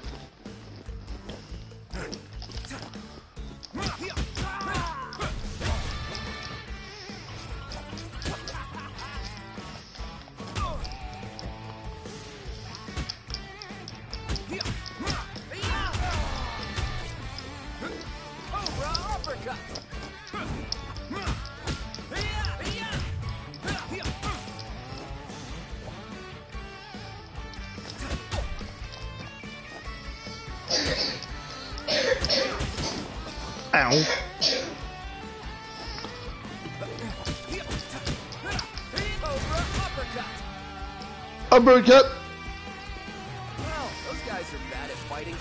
Wow, those guys are bad at fighting.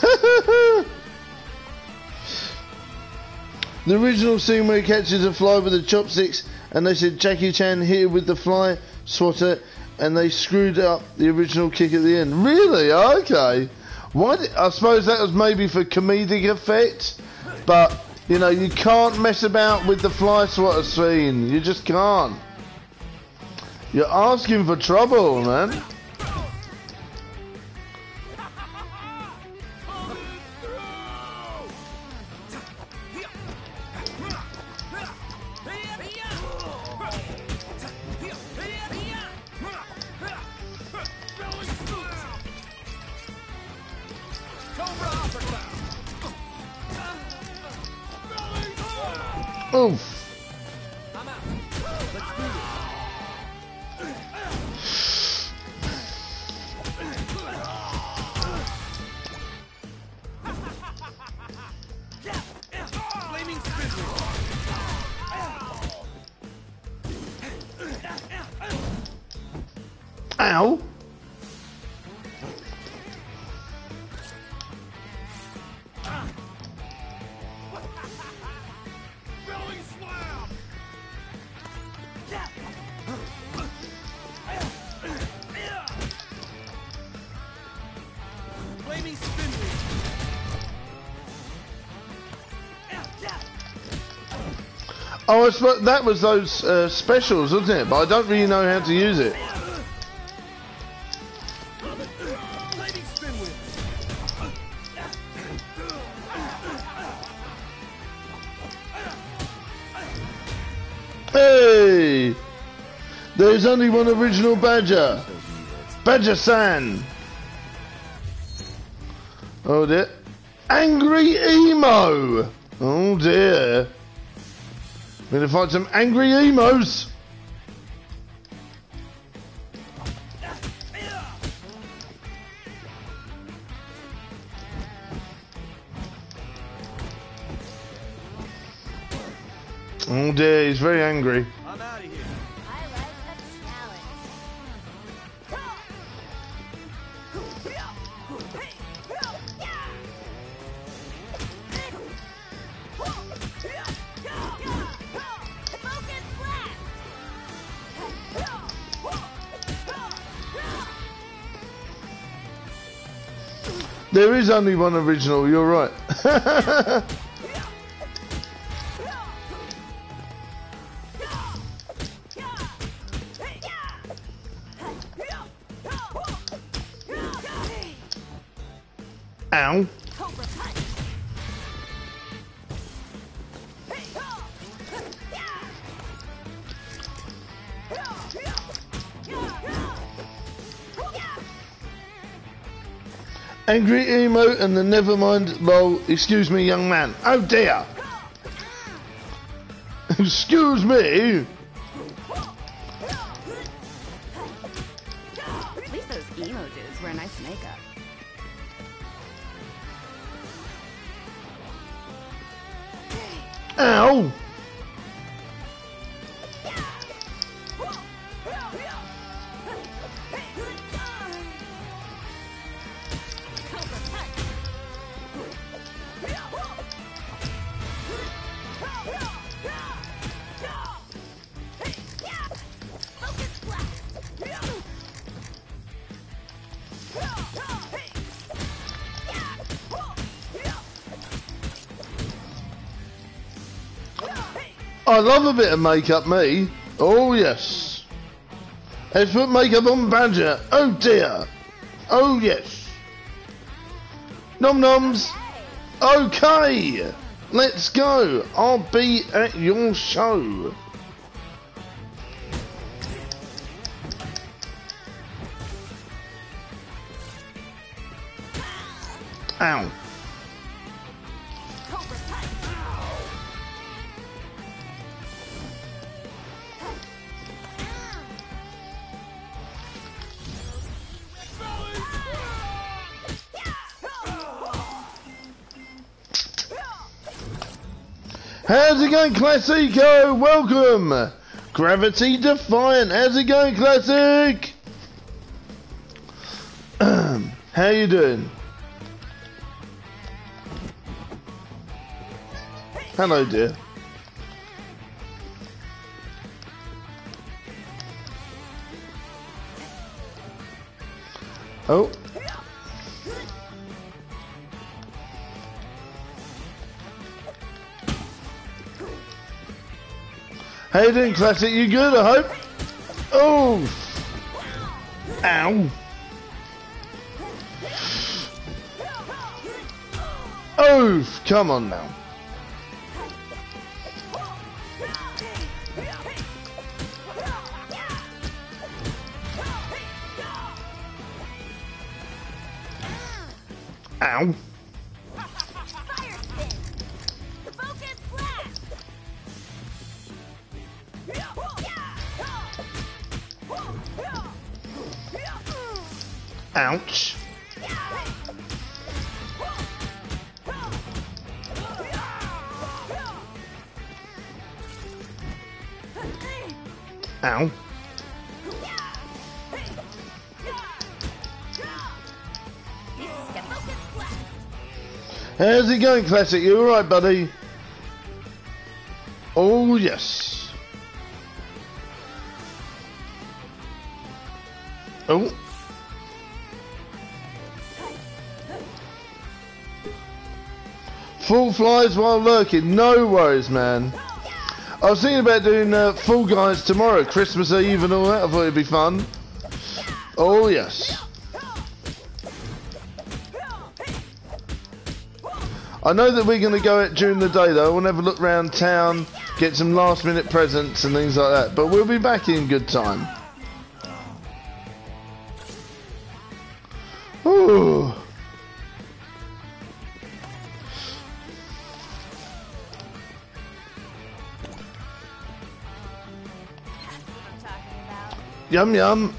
the original scene where he catches a fly with the chopsticks and they said Jackie Chan here with the fly swatter and they screwed up the original kick at the end. Really? Okay. Why? Did, I suppose that was maybe for comedic effect, but you know you can't mess about with the fly swatter scene. You just can't. You're asking for trouble, man. Suppose that was those uh, specials, wasn't it? But I don't really know how to use it. Hey! There's only one original Badger. Badger San. Oh dear. Angry Emo! Oh dear. We're gonna find some angry emos. Oh dear, he's very angry. There is only one original, you're right. Angry emo and the Nevermind lol. Excuse me, young man. Oh dear. Excuse me. Love a bit of makeup, me. Oh yes. Let's put makeup on Badger. Oh dear. Oh yes. Nom noms. Okay. Let's go. I'll be at your show. How's it going, Classico? Welcome. Gravity Defiant. How's it going, Classic? How you doing? Hello, dear. Oh. How you doing, Classic? You good, I hope? Oh! Ow! Oh! Come on now. Ow! Going, Classic? You alright, buddy? Oh, yes. Oh. Full flies while lurking. No worries, man. I was thinking about doing uh, Fall Guys tomorrow, Christmas Eve and all that. I thought it'd be fun. Oh, yes. I know that we're going to go out during the day though. We'll have a look around town, get some last minute presents and things like that. But we'll be back in good time. Ooh. Yum yum.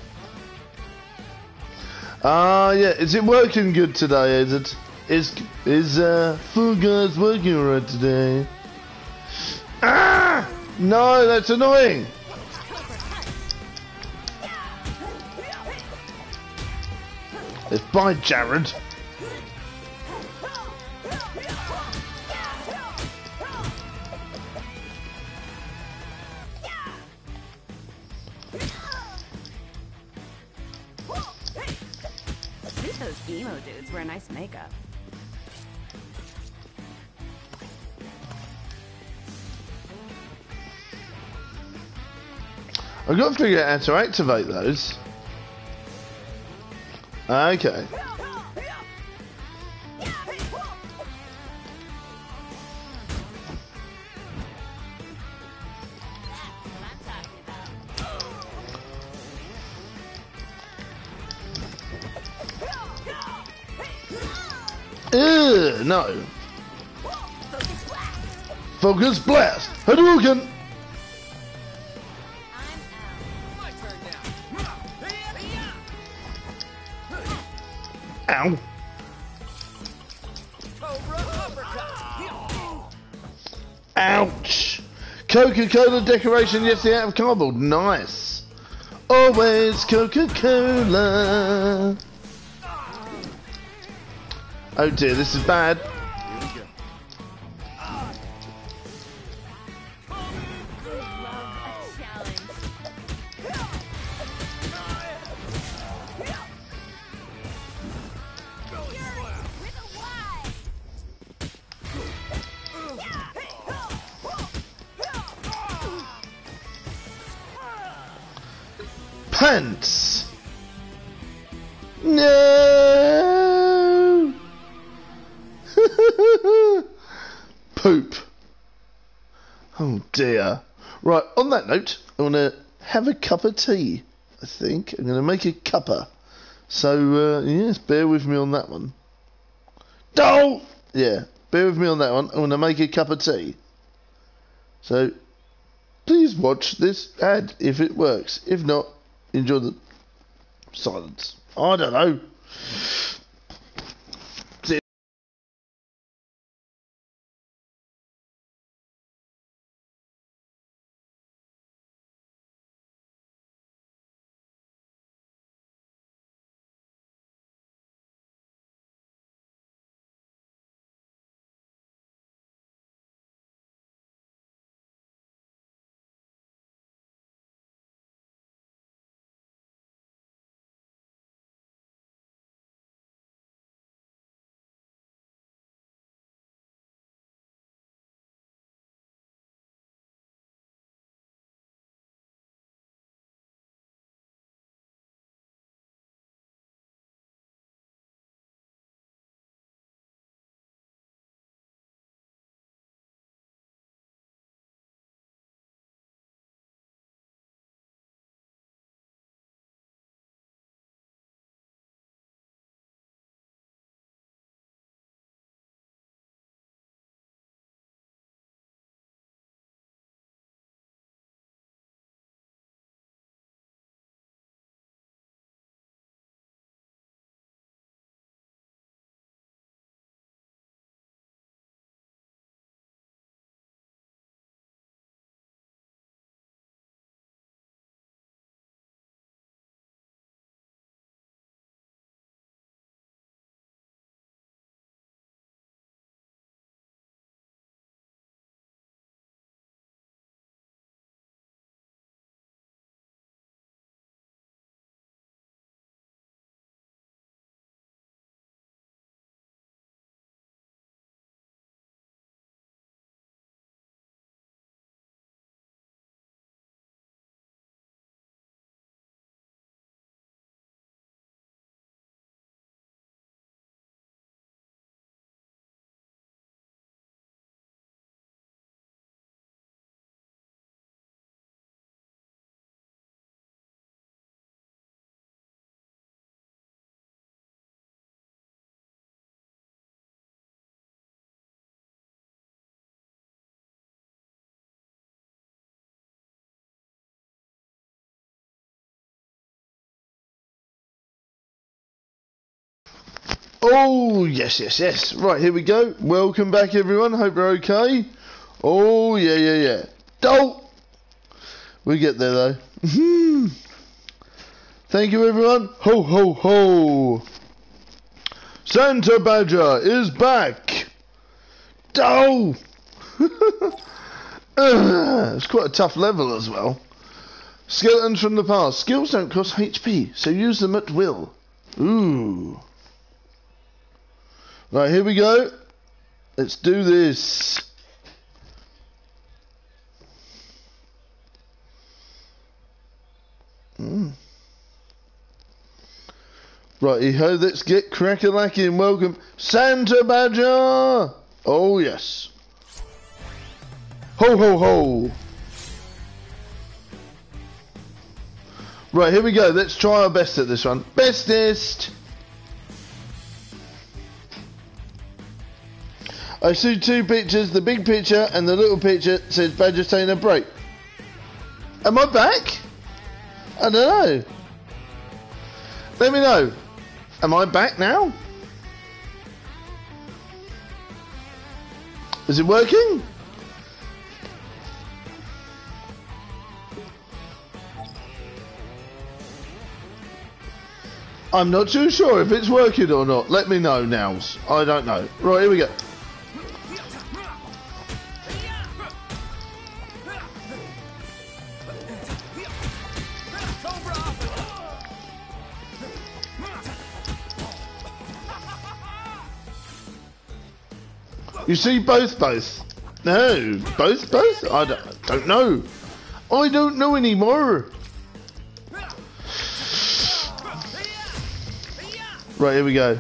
Ah, yeah. Is it working good today? Is? Is is uh Fall Guys working right today? Ah! No, that's annoying. It's by Jared. Those emo dudes wear nice makeup. I've got to figure out how to activate those. Okay. Ugh, no. Focus blast. Hadouken. Coca-Cola decoration yes, out of cardboard. Nice. Always Coca-Cola. Oh dear, this is bad. Have a cup of tea, I think. I'm going to make a cuppa. So, uh, yes, bear with me on that one. Oh! Yeah, bear with me on that one. I'm going to make a cup of tea. So, please watch this ad if it works. If not, enjoy the silence. I don't know. Oh, yes, yes, yes. Right, here we go. Welcome back, everyone. Hope you're okay. Oh, yeah, yeah, yeah. Don't. We get there, though. Thank you, everyone. Ho, ho, ho. Santa Badger is back. Oh. it's quite a tough level as well. Skeletons from the past. Skills don't cost HP, so use them at will. Ooh. Right, here we go. Let's do this. Mm. Right, ho, let's get crack-a-lacking. Welcome, Santa Badger! Oh, yes. Ho, ho, ho! Right, here we go. Let's try our best at this one. Bestest! I see two pictures, the big picture and the little picture says Badger's taking a break. Am I back? I don't know. Let me know. Am I back now? Is it working? I'm not too sure if it's working or not. Let me know, Nels. I don't know. Right, here we go. You see both, both. No, both, both? I don't, don't know. I don't know anymore. Right, here we go.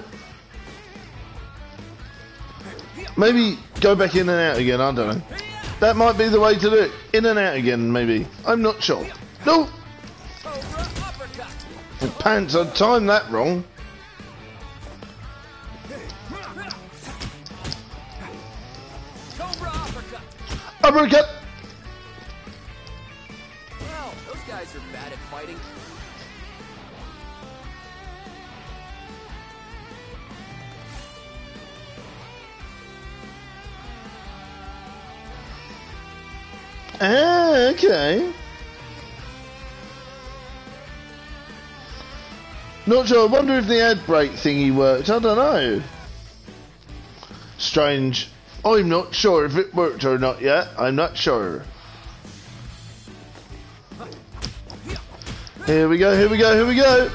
Maybe go back in and out again, I don't know. That might be the way to do it. In and out again, maybe. I'm not sure. No! Pants, I timed that wrong. Uppercut! Wow, those guys are bad at fighting. Ah, okay. Not sure. I wonder if the ad break thingy worked. I don't know. Strange. I'm not sure if it worked or not yet. I'm not sure. Here we go, here we go, here we go.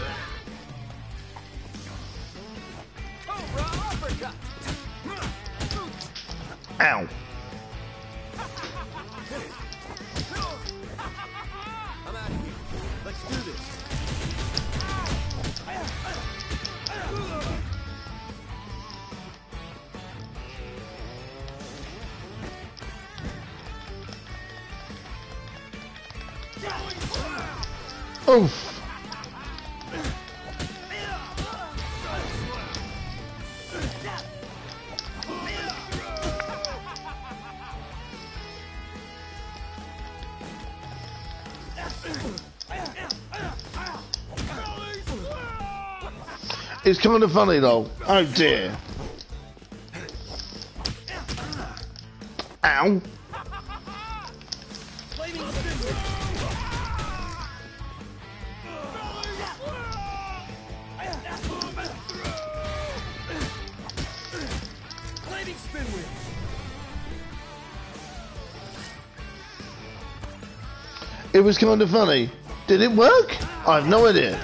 It's kind of funny though. Oh dear. Ow. Flaming spin wheel. It was kind of funny. Did it work? I have no idea.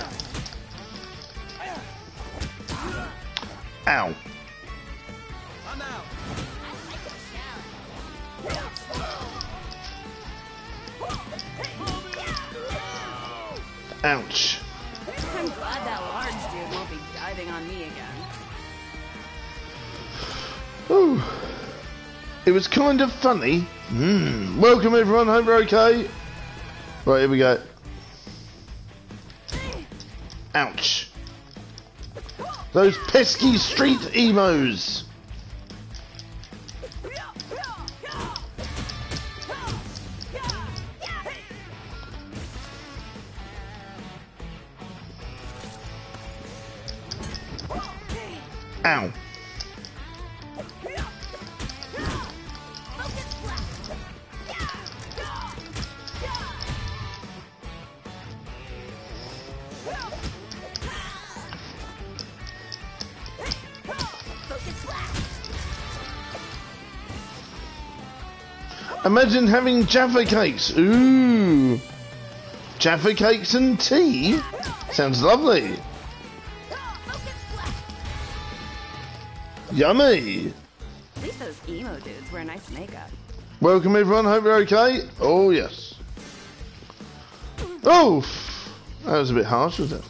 Ouch. I'm glad that large dude won't be diving on me again. Ooh. It was kind of funny. Hmm. Welcome everyone, hope you're okay. Right, here we go. Ouch. Those pesky street emos. Imagine having Jaffa cakes. Ooh. Jaffa cakes and tea? Sounds lovely. Yummy. At least those emo dudes wear nice makeup. Welcome everyone, hope you're okay. Oh yes. Oh, that was a bit harsh, was it?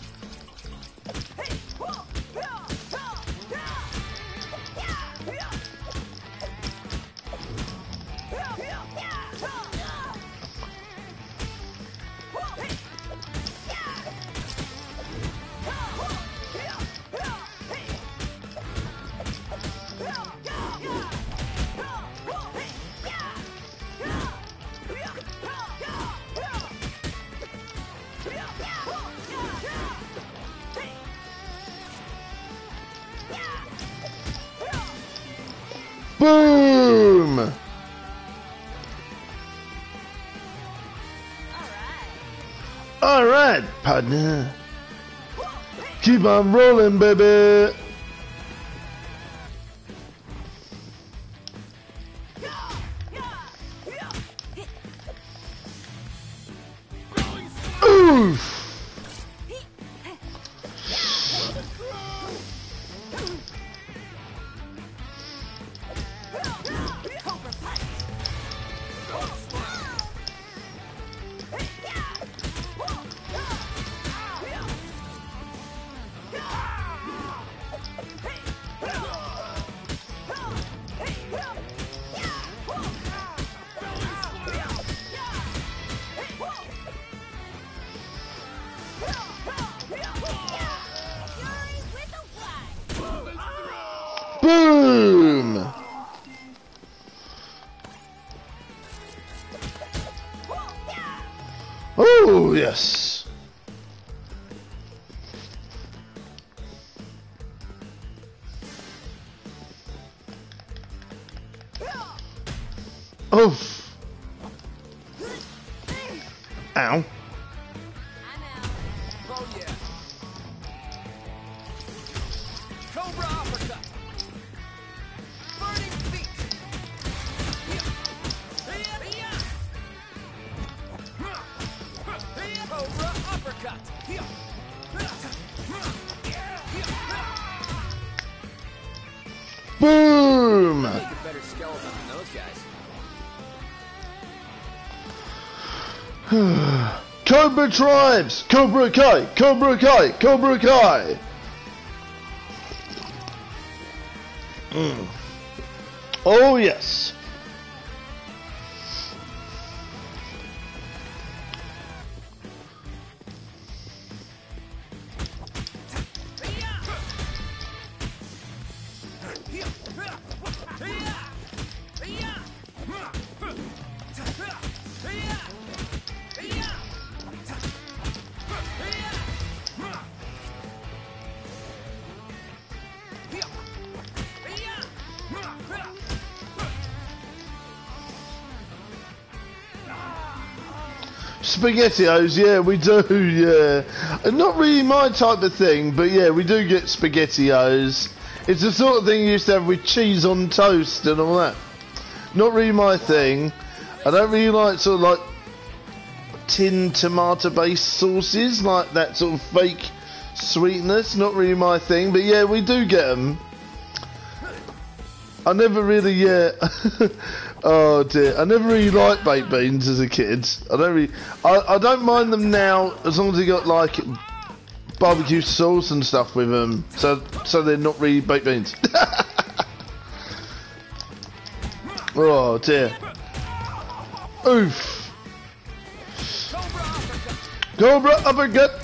On rolling, baby. Oh, yes. Oof. Cobra Tribes! Cobra Kai! Cobra Kai! Cobra Kai! Mm. Oh, yes. Spaghettios, yeah, we do, yeah. Not really my type of thing, but yeah, we do get Spaghettios. It's the sort of thing you used to have with cheese on toast and all that. Not really my thing. I don't really like sort of like tin tomato based sauces, like that sort of fake sweetness. Not really my thing, but yeah, we do get them. I never really, yeah. oh dear, I never really liked baked beans as a kid. I don't really, I, I don't mind them now as long as you got like barbecue sauce and stuff with them. So, so they're not really baked beans. oh dear. Oof. Cobra uppercut.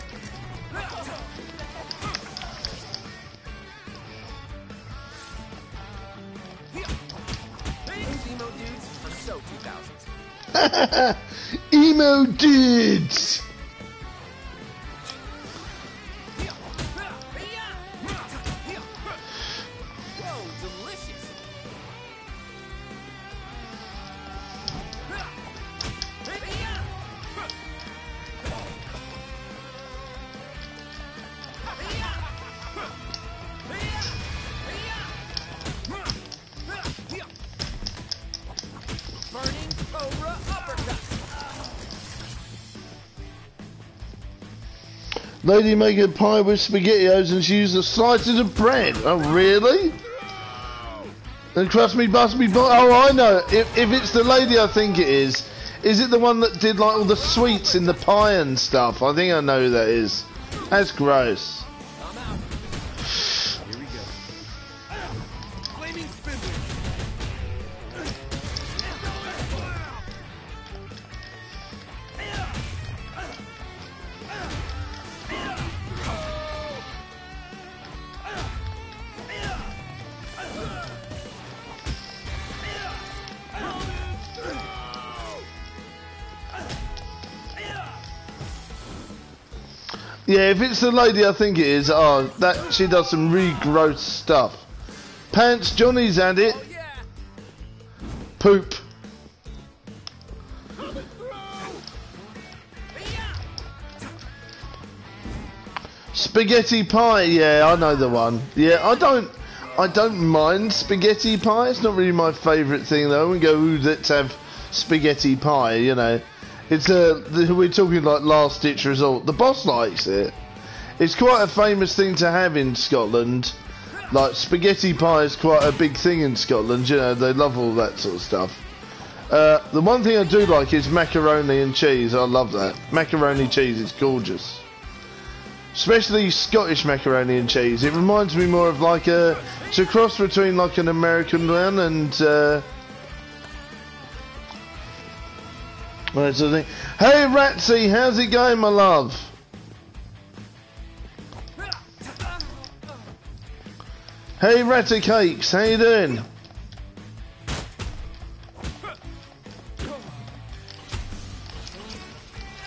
Burning Cobra Uppercut. Lady making pie with spaghettios and she used the slices of bread. Oh, really? And trust me, bust me, but oh, I know. If, if it's the lady I think it is, is it the one that did like all the sweets in the pie and stuff? I think I know who that is. That's gross. Yeah, if it's the lady I think it is, oh, that she does some really gross stuff. Pants, Johnny's had it. Oh. Poop. Spaghetti pie, yeah, I know the one. Yeah, I don't, I don't mind spaghetti pie. It's not really my favourite thing though. We go, ooh, let's have spaghetti pie. You know, it's a. We're talking like last ditch resort. The boss likes it. It's quite a famous thing to have in Scotland. Like spaghetti pie is quite a big thing in Scotland. You know, they love all that sort of stuff. Uh, the one thing I do like is macaroni and cheese. I love that. Macaroni cheese is gorgeous. Especially Scottish macaroni and cheese. It reminds me more of like a. It's a cross between like an American one and. Uh, that sort of thing. Hey Ratsy, how's it going, my love? Hey Ratty Cakes, how you doing?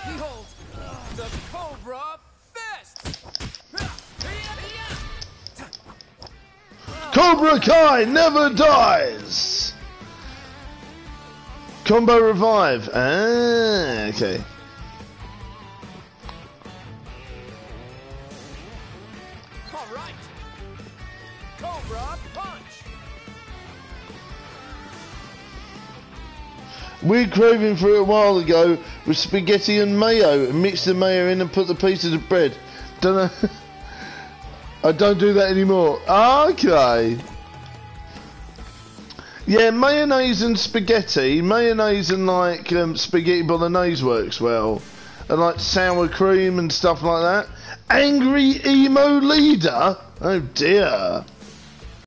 Behold, the Cobra Fist. Cobra Kai never dies. Combo revive. Ah, okay. Right. Cobra Punch. We craving for it a while ago with spaghetti and mayo and mix the mayo in and put the pieces of bread. Don't know. I don't do that anymore. Okay. Yeah, mayonnaise and spaghetti. Mayonnaise and like um, spaghetti bolognese works well. And like sour cream and stuff like that. Angry emo leader? Oh dear.